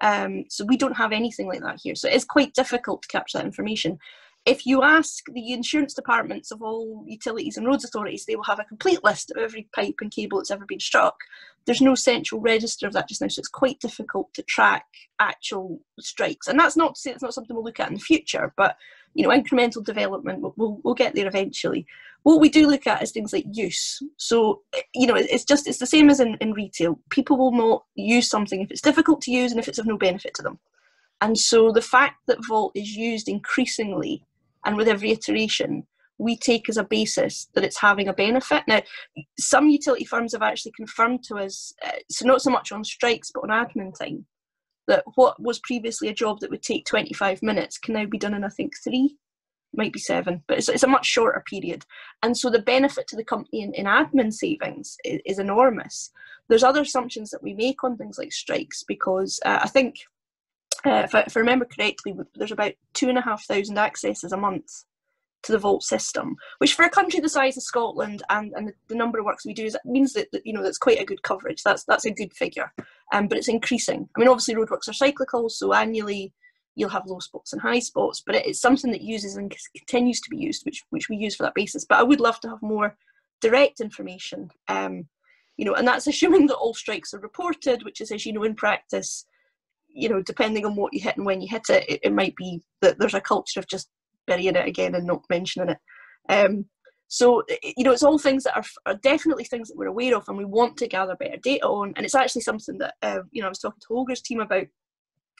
Um, so we don't have anything like that here. So it is quite difficult to capture that information. If you ask the insurance departments of all utilities and roads authorities, they will have a complete list of every pipe and cable that's ever been struck. There's no central register of that just now, so it's quite difficult to track actual strikes. And that's not to say it's not something we'll look at in the future, but you know, incremental development, we'll, we'll get there eventually. What we do look at is things like use. So, you know, it's just, it's the same as in, in retail. People will not use something if it's difficult to use and if it's of no benefit to them. And so the fact that Vault is used increasingly and with every iteration, we take as a basis that it's having a benefit. Now, some utility firms have actually confirmed to us, uh, so not so much on strikes, but on admin time, that what was previously a job that would take 25 minutes can now be done in I think three, might be seven, but it's, it's a much shorter period. And so the benefit to the company in, in admin savings is, is, enormous. There's other assumptions that we make on things like strikes because uh, I think, uh, if, I, if I remember correctly, there's about two and a half thousand accesses a month to the vault system, which for a country the size of Scotland and, and the, number of works we do is, means that, that, you know that's quite a good coverage. That's that's a good figure, um, but it's increasing. I mean, obviously roadworks are cyclical, so annually you'll have low spots and high spots, but it's something that uses and continues to be used, which which we use for that basis. But I would love to have more direct information, um, you know, and that's assuming that all strikes are reported, which is, as you know, in practice, you know, depending on what you hit and when you hit it, it, it might be that there's a culture of just burying it again and not mentioning it. Um, so, you know, it's all things that are, are, definitely things that we're aware of and we want to gather better data on. And it's actually something that, uh, you know, I was talking to Holger's team about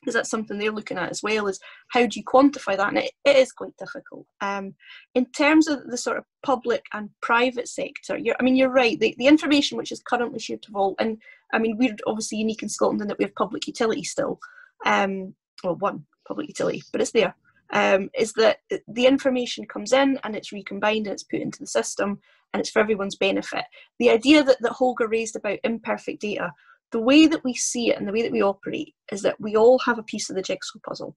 because that's something they're looking at as well is how do you quantify that? And it, it is quite difficult. Um, in terms of the sort of public and private sector, I mean, you're right. The, the information which is currently shared to Vault, and I mean, we're obviously unique in Scotland in that we have public utility still. Um, well, one public utility, but it's there um, is that the information comes in and it's recombined and it's put into the system and it's for everyone's benefit. The idea that, that Holger raised about imperfect data, the way that we see it and the way that we operate is that we all have a piece of the jigsaw puzzle.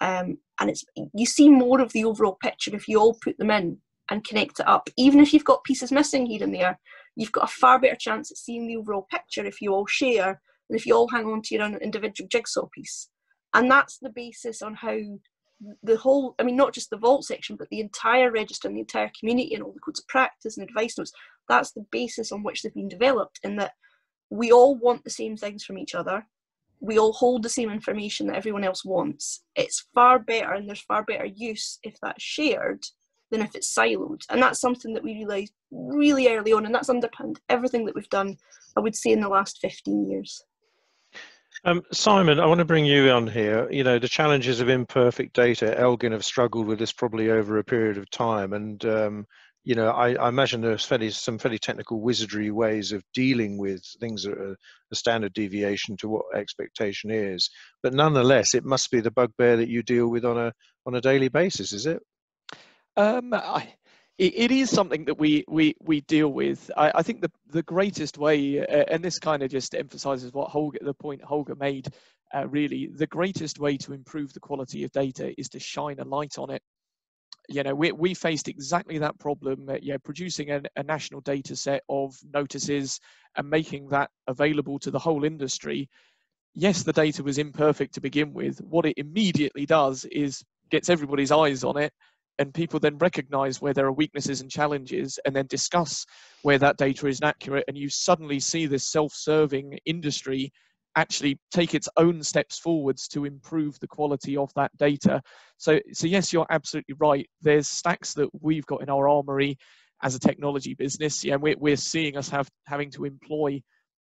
Um, and it's you see more of the overall picture if you all put them in and connect it up. Even if you've got pieces missing here and there, you've got a far better chance at seeing the overall picture if you all share than if you all hang on to your own individual jigsaw piece. And that's the basis on how the whole, I mean, not just the vault section, but the entire register and the entire community and all the codes of practice and advice notes, that's the basis on which they've been developed in that we all want the same things from each other. We all hold the same information that everyone else wants. It's far better and there's far better use if that's shared than if it's siloed. And that's something that we realised really early on, and that's underpinned everything that we've done, I would say, in the last 15 years. Um, Simon, I want to bring you on here. You know, the challenges of imperfect data, Elgin have struggled with this probably over a period of time. And, um, you know, I, I, imagine there's fairly, some fairly technical wizardry ways of dealing with things that are a standard deviation to what expectation is. But nonetheless, it must be the bugbear that you deal with on a, on a daily basis, is it? Um, I, it, it is something that we we we deal with. I, I think the the greatest way, uh, and this kind of just emphasises what Holger, the point Holger made. Uh, really, the greatest way to improve the quality of data is to shine a light on it. You know, we we faced exactly that problem. Uh, yeah, producing a, a national data set of notices and making that available to the whole industry. Yes, the data was imperfect to begin with. What it immediately does is gets everybody's eyes on it and people then recognize where there are weaknesses and challenges and then discuss where that data is inaccurate and you suddenly see this self-serving industry actually take its own steps forwards to improve the quality of that data. So so yes you're absolutely right. There's stacks that we've got in our armory as a technology business. Yeah we're, we're seeing us have having to employ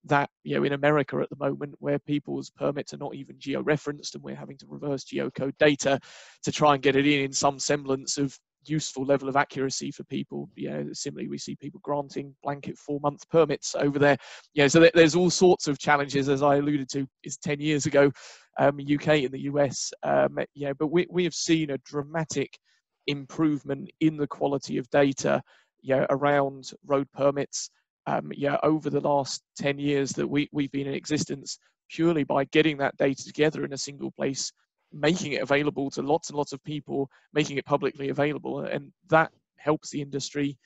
that you know in America at the moment where people's permits are not even geo-referenced and we're having to reverse geocode data to try and get it in in some semblance of useful level of accuracy for people. You know, similarly, we see people granting blanket four-month permits over there. You know, so there's all sorts of challenges, as I alluded to, is 10 years ago, um, UK and the US. Um, but we, we have seen a dramatic improvement in the quality of data, you know, around road permits, um, yeah, over the last 10 years that we, we've been in existence purely by getting that data together in a single place, making it available to lots and lots of people, making it publicly available. And that helps the industry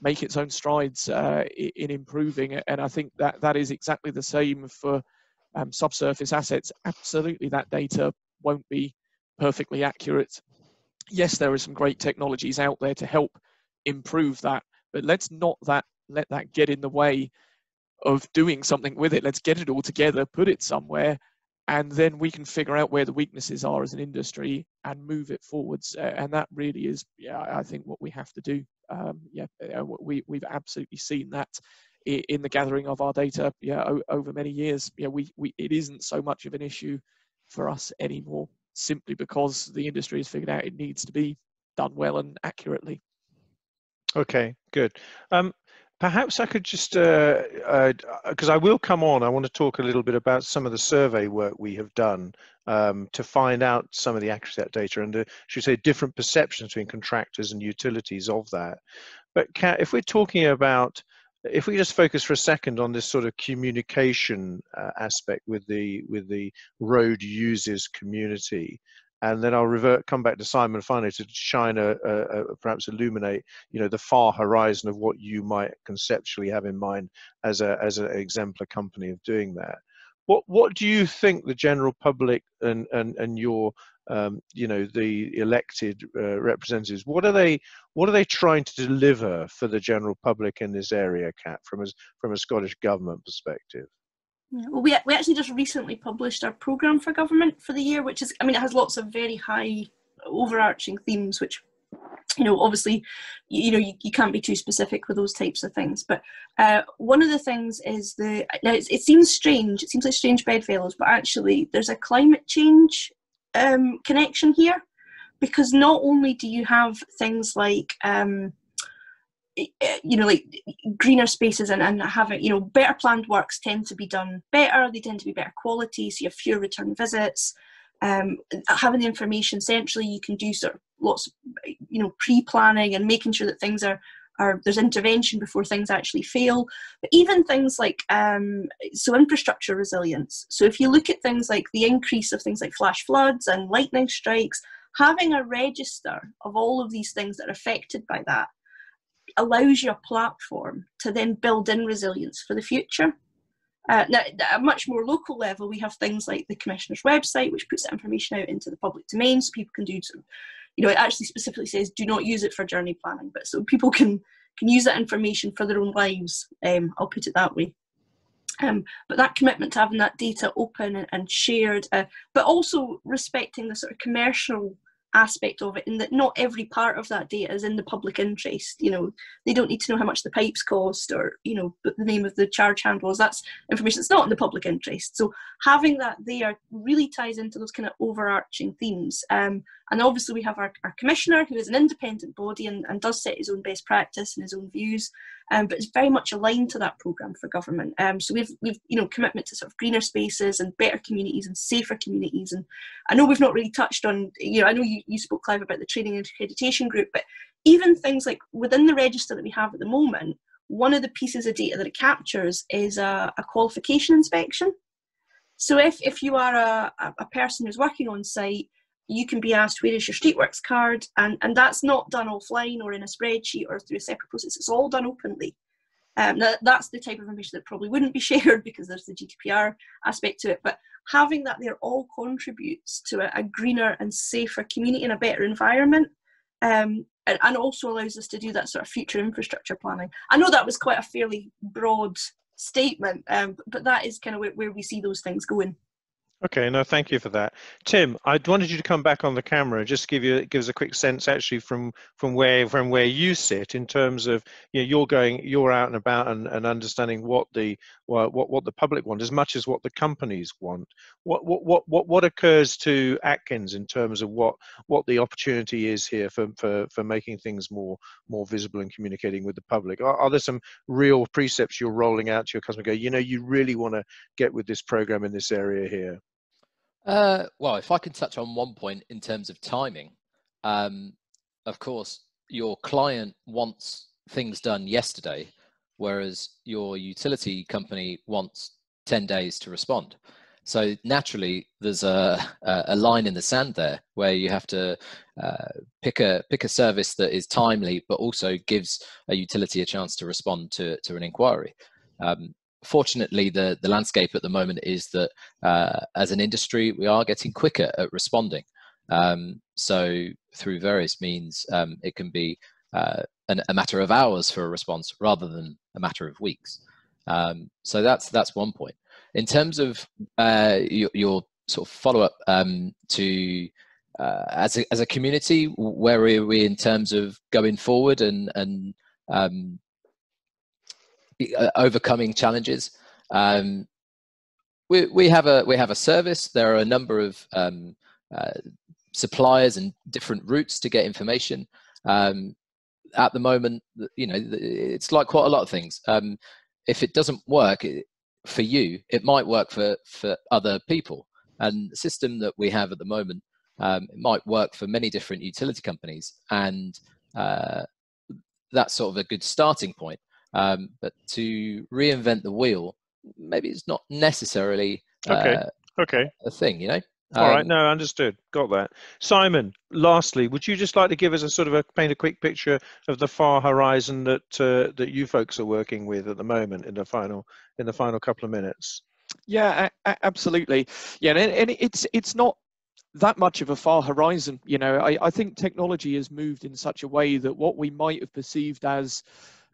make its own strides uh, in improving. And I think that that is exactly the same for um, subsurface assets. Absolutely, that data won't be perfectly accurate. Yes, there are some great technologies out there to help improve that, but let's not that let that get in the way of doing something with it. Let's get it all together, put it somewhere, and then we can figure out where the weaknesses are as an industry and move it forwards. Uh, and that really is, yeah, I think what we have to do. Um, yeah, uh, we we've absolutely seen that in the gathering of our data. Yeah, over many years. Yeah, we we it isn't so much of an issue for us anymore, simply because the industry has figured out it needs to be done well and accurately. Okay, good. Um, Perhaps I could just, because uh, uh, I will come on, I want to talk a little bit about some of the survey work we have done um, to find out some of the accuracy of that data and, uh, should say, different perceptions between contractors and utilities of that. But Kat, if we're talking about, if we just focus for a second on this sort of communication uh, aspect with the with the road users community, and then I'll revert, come back to Simon finally to shine a, a, a, perhaps illuminate, you know, the far horizon of what you might conceptually have in mind as a as an exemplar company of doing that. What what do you think the general public and and and your um, you know the elected uh, representatives what are they what are they trying to deliver for the general public in this area kat from a from a scottish government perspective yeah, well, we, we actually just recently published our programme for government for the year, which is, I mean, it has lots of very high overarching themes, which, you know, obviously, you, you know, you, you can't be too specific with those types of things. But uh, one of the things is the, now it seems strange, it seems like strange bedfellows, but actually there's a climate change um, connection here because not only do you have things like, um, you know like greener spaces and, and having you know better planned works tend to be done better they tend to be better quality so you have fewer return visits um, having the information centrally you can do sort of lots of, you know pre-planning and making sure that things are or there's intervention before things actually fail. But even things like um, so infrastructure resilience. So if you look at things like the increase of things like flash floods and lightning strikes, having a register of all of these things that are affected by that allows you a platform to then build in resilience for the future. Uh, now, at a much more local level, we have things like the Commissioner's website, which puts that information out into the public domain so people can do, some, you know, it actually specifically says do not use it for journey planning, but so people can can use that information for their own lives. Um, I'll put it that way. Um, but that commitment to having that data open and, shared, uh, but also respecting the sort of commercial aspect of it in that not every part of that data is in the public interest you know. They don't need to know how much the pipes cost or you know the name of the charge handles that's information that's not in the public interest. So having that there really ties into those kind of overarching themes. Um, and obviously we have our, our commissioner who is an independent body and, and does set his own best practice and his own views um, but it's very much aligned to that program for government. Um, so we've we've you know commitment to sort of greener spaces and better communities and safer communities. And I know we've not really touched on you know I know you, you spoke Clive about the training and accreditation group, but even things like within the register that we have at the moment, one of the pieces of data that it captures is a, a qualification inspection. So if if you are a, a person who's working on site you can be asked where is your streetworks card and and that's not done offline or in a spreadsheet or through a separate process. It's all done openly. Um, that, that's the type of information that probably wouldn't be shared because there's the gdpr aspect to it. But having that there all contributes to a, a greener and safer community and a better environment um, and, and also allows us to do that sort of future infrastructure planning. I know that was quite a fairly broad statement um, but that is kind of where, where we see those things going Okay, no, thank you for that, Tim. I wanted you to come back on the camera and just give you give us a quick sense, actually, from from where from where you sit in terms of you know you're going, you're out and about and, and understanding what the what what the public want as much as what the companies want. What what what what what occurs to Atkins in terms of what what the opportunity is here for for for making things more more visible and communicating with the public? Are, are there some real precepts you're rolling out to your customer? Go, you know, you really want to get with this program in this area here. Uh, well, if I can touch on one point in terms of timing, um, of course, your client wants things done yesterday, whereas your utility company wants 10 days to respond. So naturally, there's a, a line in the sand there where you have to uh, pick a pick a service that is timely, but also gives a utility a chance to respond to, to an inquiry. Um, fortunately, the, the landscape at the moment is that uh, as an industry, we are getting quicker at responding. Um, so through various means, um, it can be uh, an, a matter of hours for a response rather than a matter of weeks. Um, so that's that's one point. In terms of uh, your, your, sort of follow up um, to uh, as a as a community, where are we in terms of going forward and and um, overcoming challenges. Um, we, we have a we have a service. There are a number of um, uh, suppliers and different routes to get information. Um, at the moment, you know, it's like quite a lot of things. Um, if it doesn't work for you, it might work for for other people. And the system that we have at the moment, um, it might work for many different utility companies, and uh, that's sort of a good starting point. Um, but to reinvent the wheel, maybe it's not necessarily uh, okay. Okay. a thing, you know? All right, um, no, understood. Got that. Simon, lastly, would you just like to give us a sort of a paint a quick picture of the far horizon that uh, that you folks are working with at the moment in the final in the final couple of minutes? Yeah, absolutely. Yeah, and, and it's it's not that much of a far horizon. You know, I, I think technology has moved in such a way that what we might have perceived as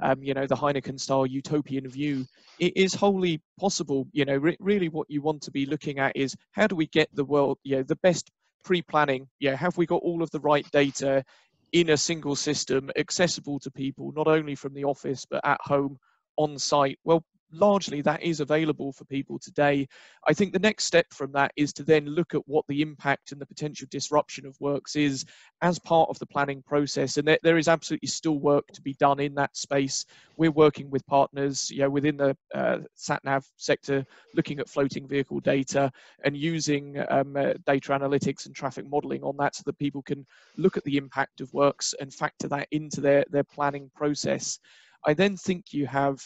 um, you know, the Heineken style utopian view, it is wholly possible. You know, re- really what you want to be looking at is how do we get the world, you know, the best pre-planning, yeah, have we got all of the right data in a single system accessible to people, not only from the office, but at home, on site? Well, largely that is available for people today. I think the next step from that is to then look at what the impact and the potential disruption of works is as part of the planning process. And there, there is absolutely still work to be done in that space. We're working with partners you know, within the uh, SatNav sector, looking at floating vehicle data and using um, uh, data analytics and traffic modeling on that so that people can look at the impact of works and factor that into their, their planning process. I then think you have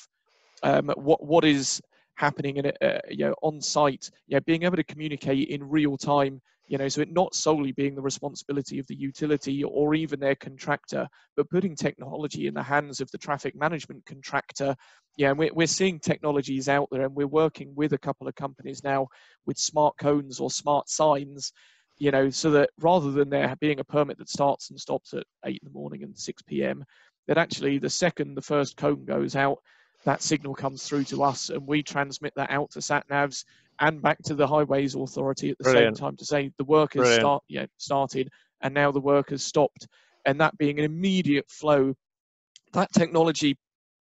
um, what what is happening in uh, you know on site you know being able to communicate in real time you know so it not solely being the responsibility of the utility or even their contractor but putting technology in the hands of the traffic management contractor. Yeah and we're, we're seeing technologies out there and we're working with a couple of companies now with smart cones or smart signs you know so that rather than there being a permit that starts and stops at 8 in the morning and 6 p.m that actually the second the first cone goes out that signal comes through to us and we transmit that out to sat navs and back to the highways authority at the Brilliant. same time to say the work has start, yeah, started and now the work has stopped. And that being an immediate flow that technology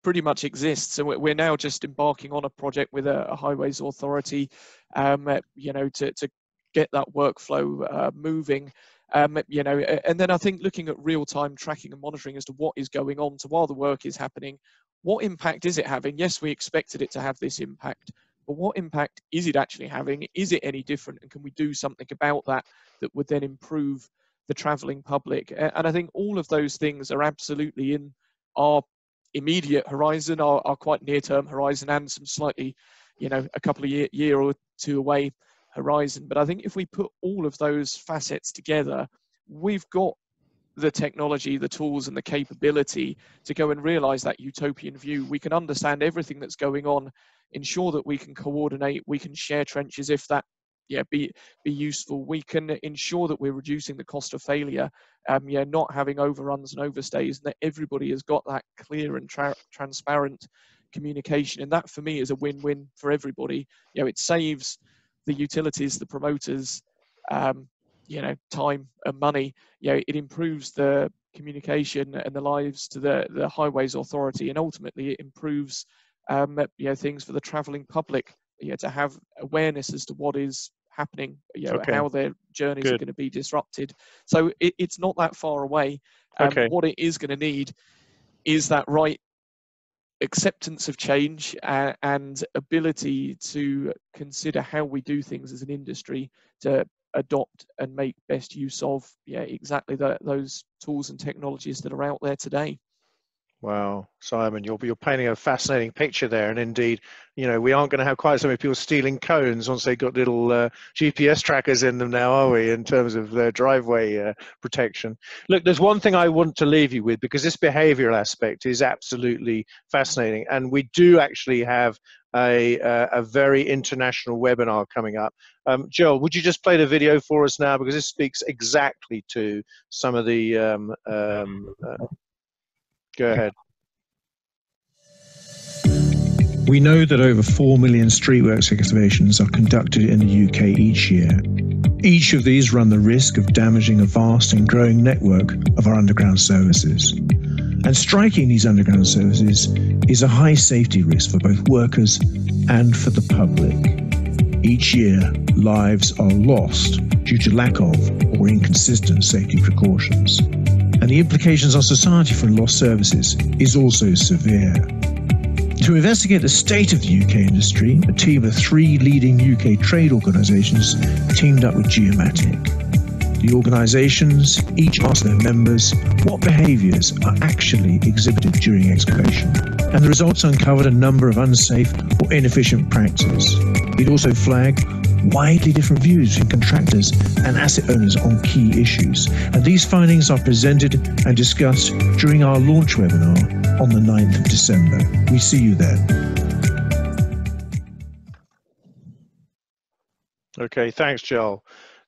pretty much exists. And we're now just embarking on a project with a, a highways authority um, you know to, to get that workflow uh, moving. Um, you know and then i think looking at real-time tracking and monitoring as to what is going on. So while the work is happening what impact is it having? Yes, we expected it to have this impact, but what impact is it actually having? Is it any different? And can we do something about that that would then improve the traveling public? And I think all of those things are absolutely in our immediate horizon, our, our quite near term horizon, and some slightly, you know, a couple of year, year or two away horizon. But I think if we put all of those facets together, we've got the technology, the tools, and the capability to go and realize that utopian view. We can understand everything that's going on, ensure that we can coordinate, we can share trenches if that yeah be be useful. We can ensure that we're reducing the cost of failure um yeah not having overruns and overstays and that everybody has got that clear and tra- transparent communication. And that for me is a win-win for everybody. You know it saves the utilities the promoters um, you know time and money you know it improves the communication and the lives to the the highways authority and ultimately it improves um, you know things for the traveling public you know, to have awareness as to what is happening you know okay. how their journeys Good. are going to be disrupted so it, it's not that far away um, okay. what it is going to need is that right acceptance of change uh, and ability to consider how we do things as an industry to adopt and make best use of yeah exactly the, those tools and technologies that are out there today Wow, Simon, you're you're painting a fascinating picture there, and indeed, you know, we aren't going to have quite so many people stealing cones once they've got little uh, GPS trackers in them now, are we? In terms of their driveway uh, protection. Look, there's one thing I want to leave you with because this behavioural aspect is absolutely fascinating, and we do actually have a a, a very international webinar coming up. Um, Joel, would you just play the video for us now because this speaks exactly to some of the um, um, uh, Go ahead. We know that over 4 million streetworks excavations are conducted in the UK each year. Each of these run the risk of damaging a vast and growing network of our underground services. And striking these underground services is a high safety risk for both workers and for the public. Each year, lives are lost due to lack of or inconsistent safety precautions and the implications on society from lost services is also severe. To investigate the state of the UK industry, a team of three leading UK trade organisations teamed up with Geomatic. The organisations each asked their members what behaviours are actually exhibited during excavation, and the results uncovered a number of unsafe or inefficient practices. It also flagged widely different views from contractors and asset owners on key issues. And these findings are presented and discussed during our launch webinar on the 9th of December. We see you there. Okay, thanks, Joel.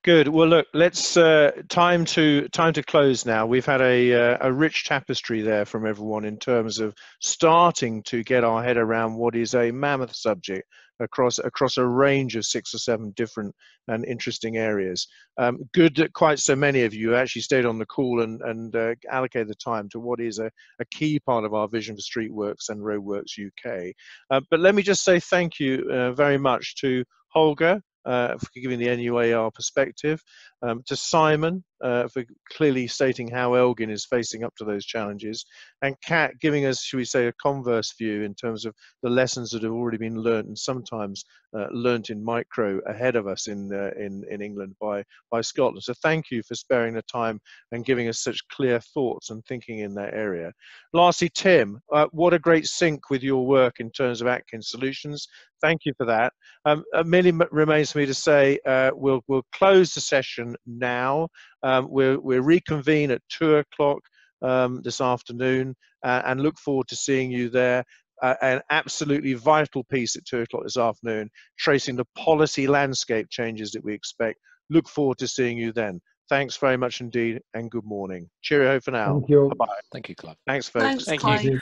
Good. Well, look, let's uh, time to time to close now. We've had a uh, a rich tapestry there from everyone in terms of starting to get our head around what is a mammoth subject across across a range of six or seven different and interesting areas. Um, good that quite so many of you actually stayed on the call and, and uh, allocated the time to what is a, a key part of our vision for Streetworks and Roadworks UK. Uh, but let me just say thank you uh, very much to Holger, uh, for giving the NUAR perspective, um, to Simon uh, for clearly stating how Elgin is facing up to those challenges, and Kat giving us, should we say, a converse view in terms of the lessons that have already been learnt and sometimes uh, learnt in micro ahead of us in, uh, in, in England by, by Scotland. So thank you for sparing the time and giving us such clear thoughts and thinking in that area. Lastly, Tim, uh, what a great sync with your work in terms of Atkins Solutions. Thank you for that. Um, uh, merely remains for me to say uh, we'll, we'll close the session now. Um, we'll, we'll reconvene at two o'clock um, this afternoon uh, and look forward to seeing you there. Uh, an absolutely vital piece at two o'clock this afternoon, tracing the policy landscape changes that we expect. Look forward to seeing you then. Thanks very much indeed, and good morning. Cheerio for now. Thank you. Bye bye. Thank you, Clive. Thanks, folks. Thanks, Thank Clive. you.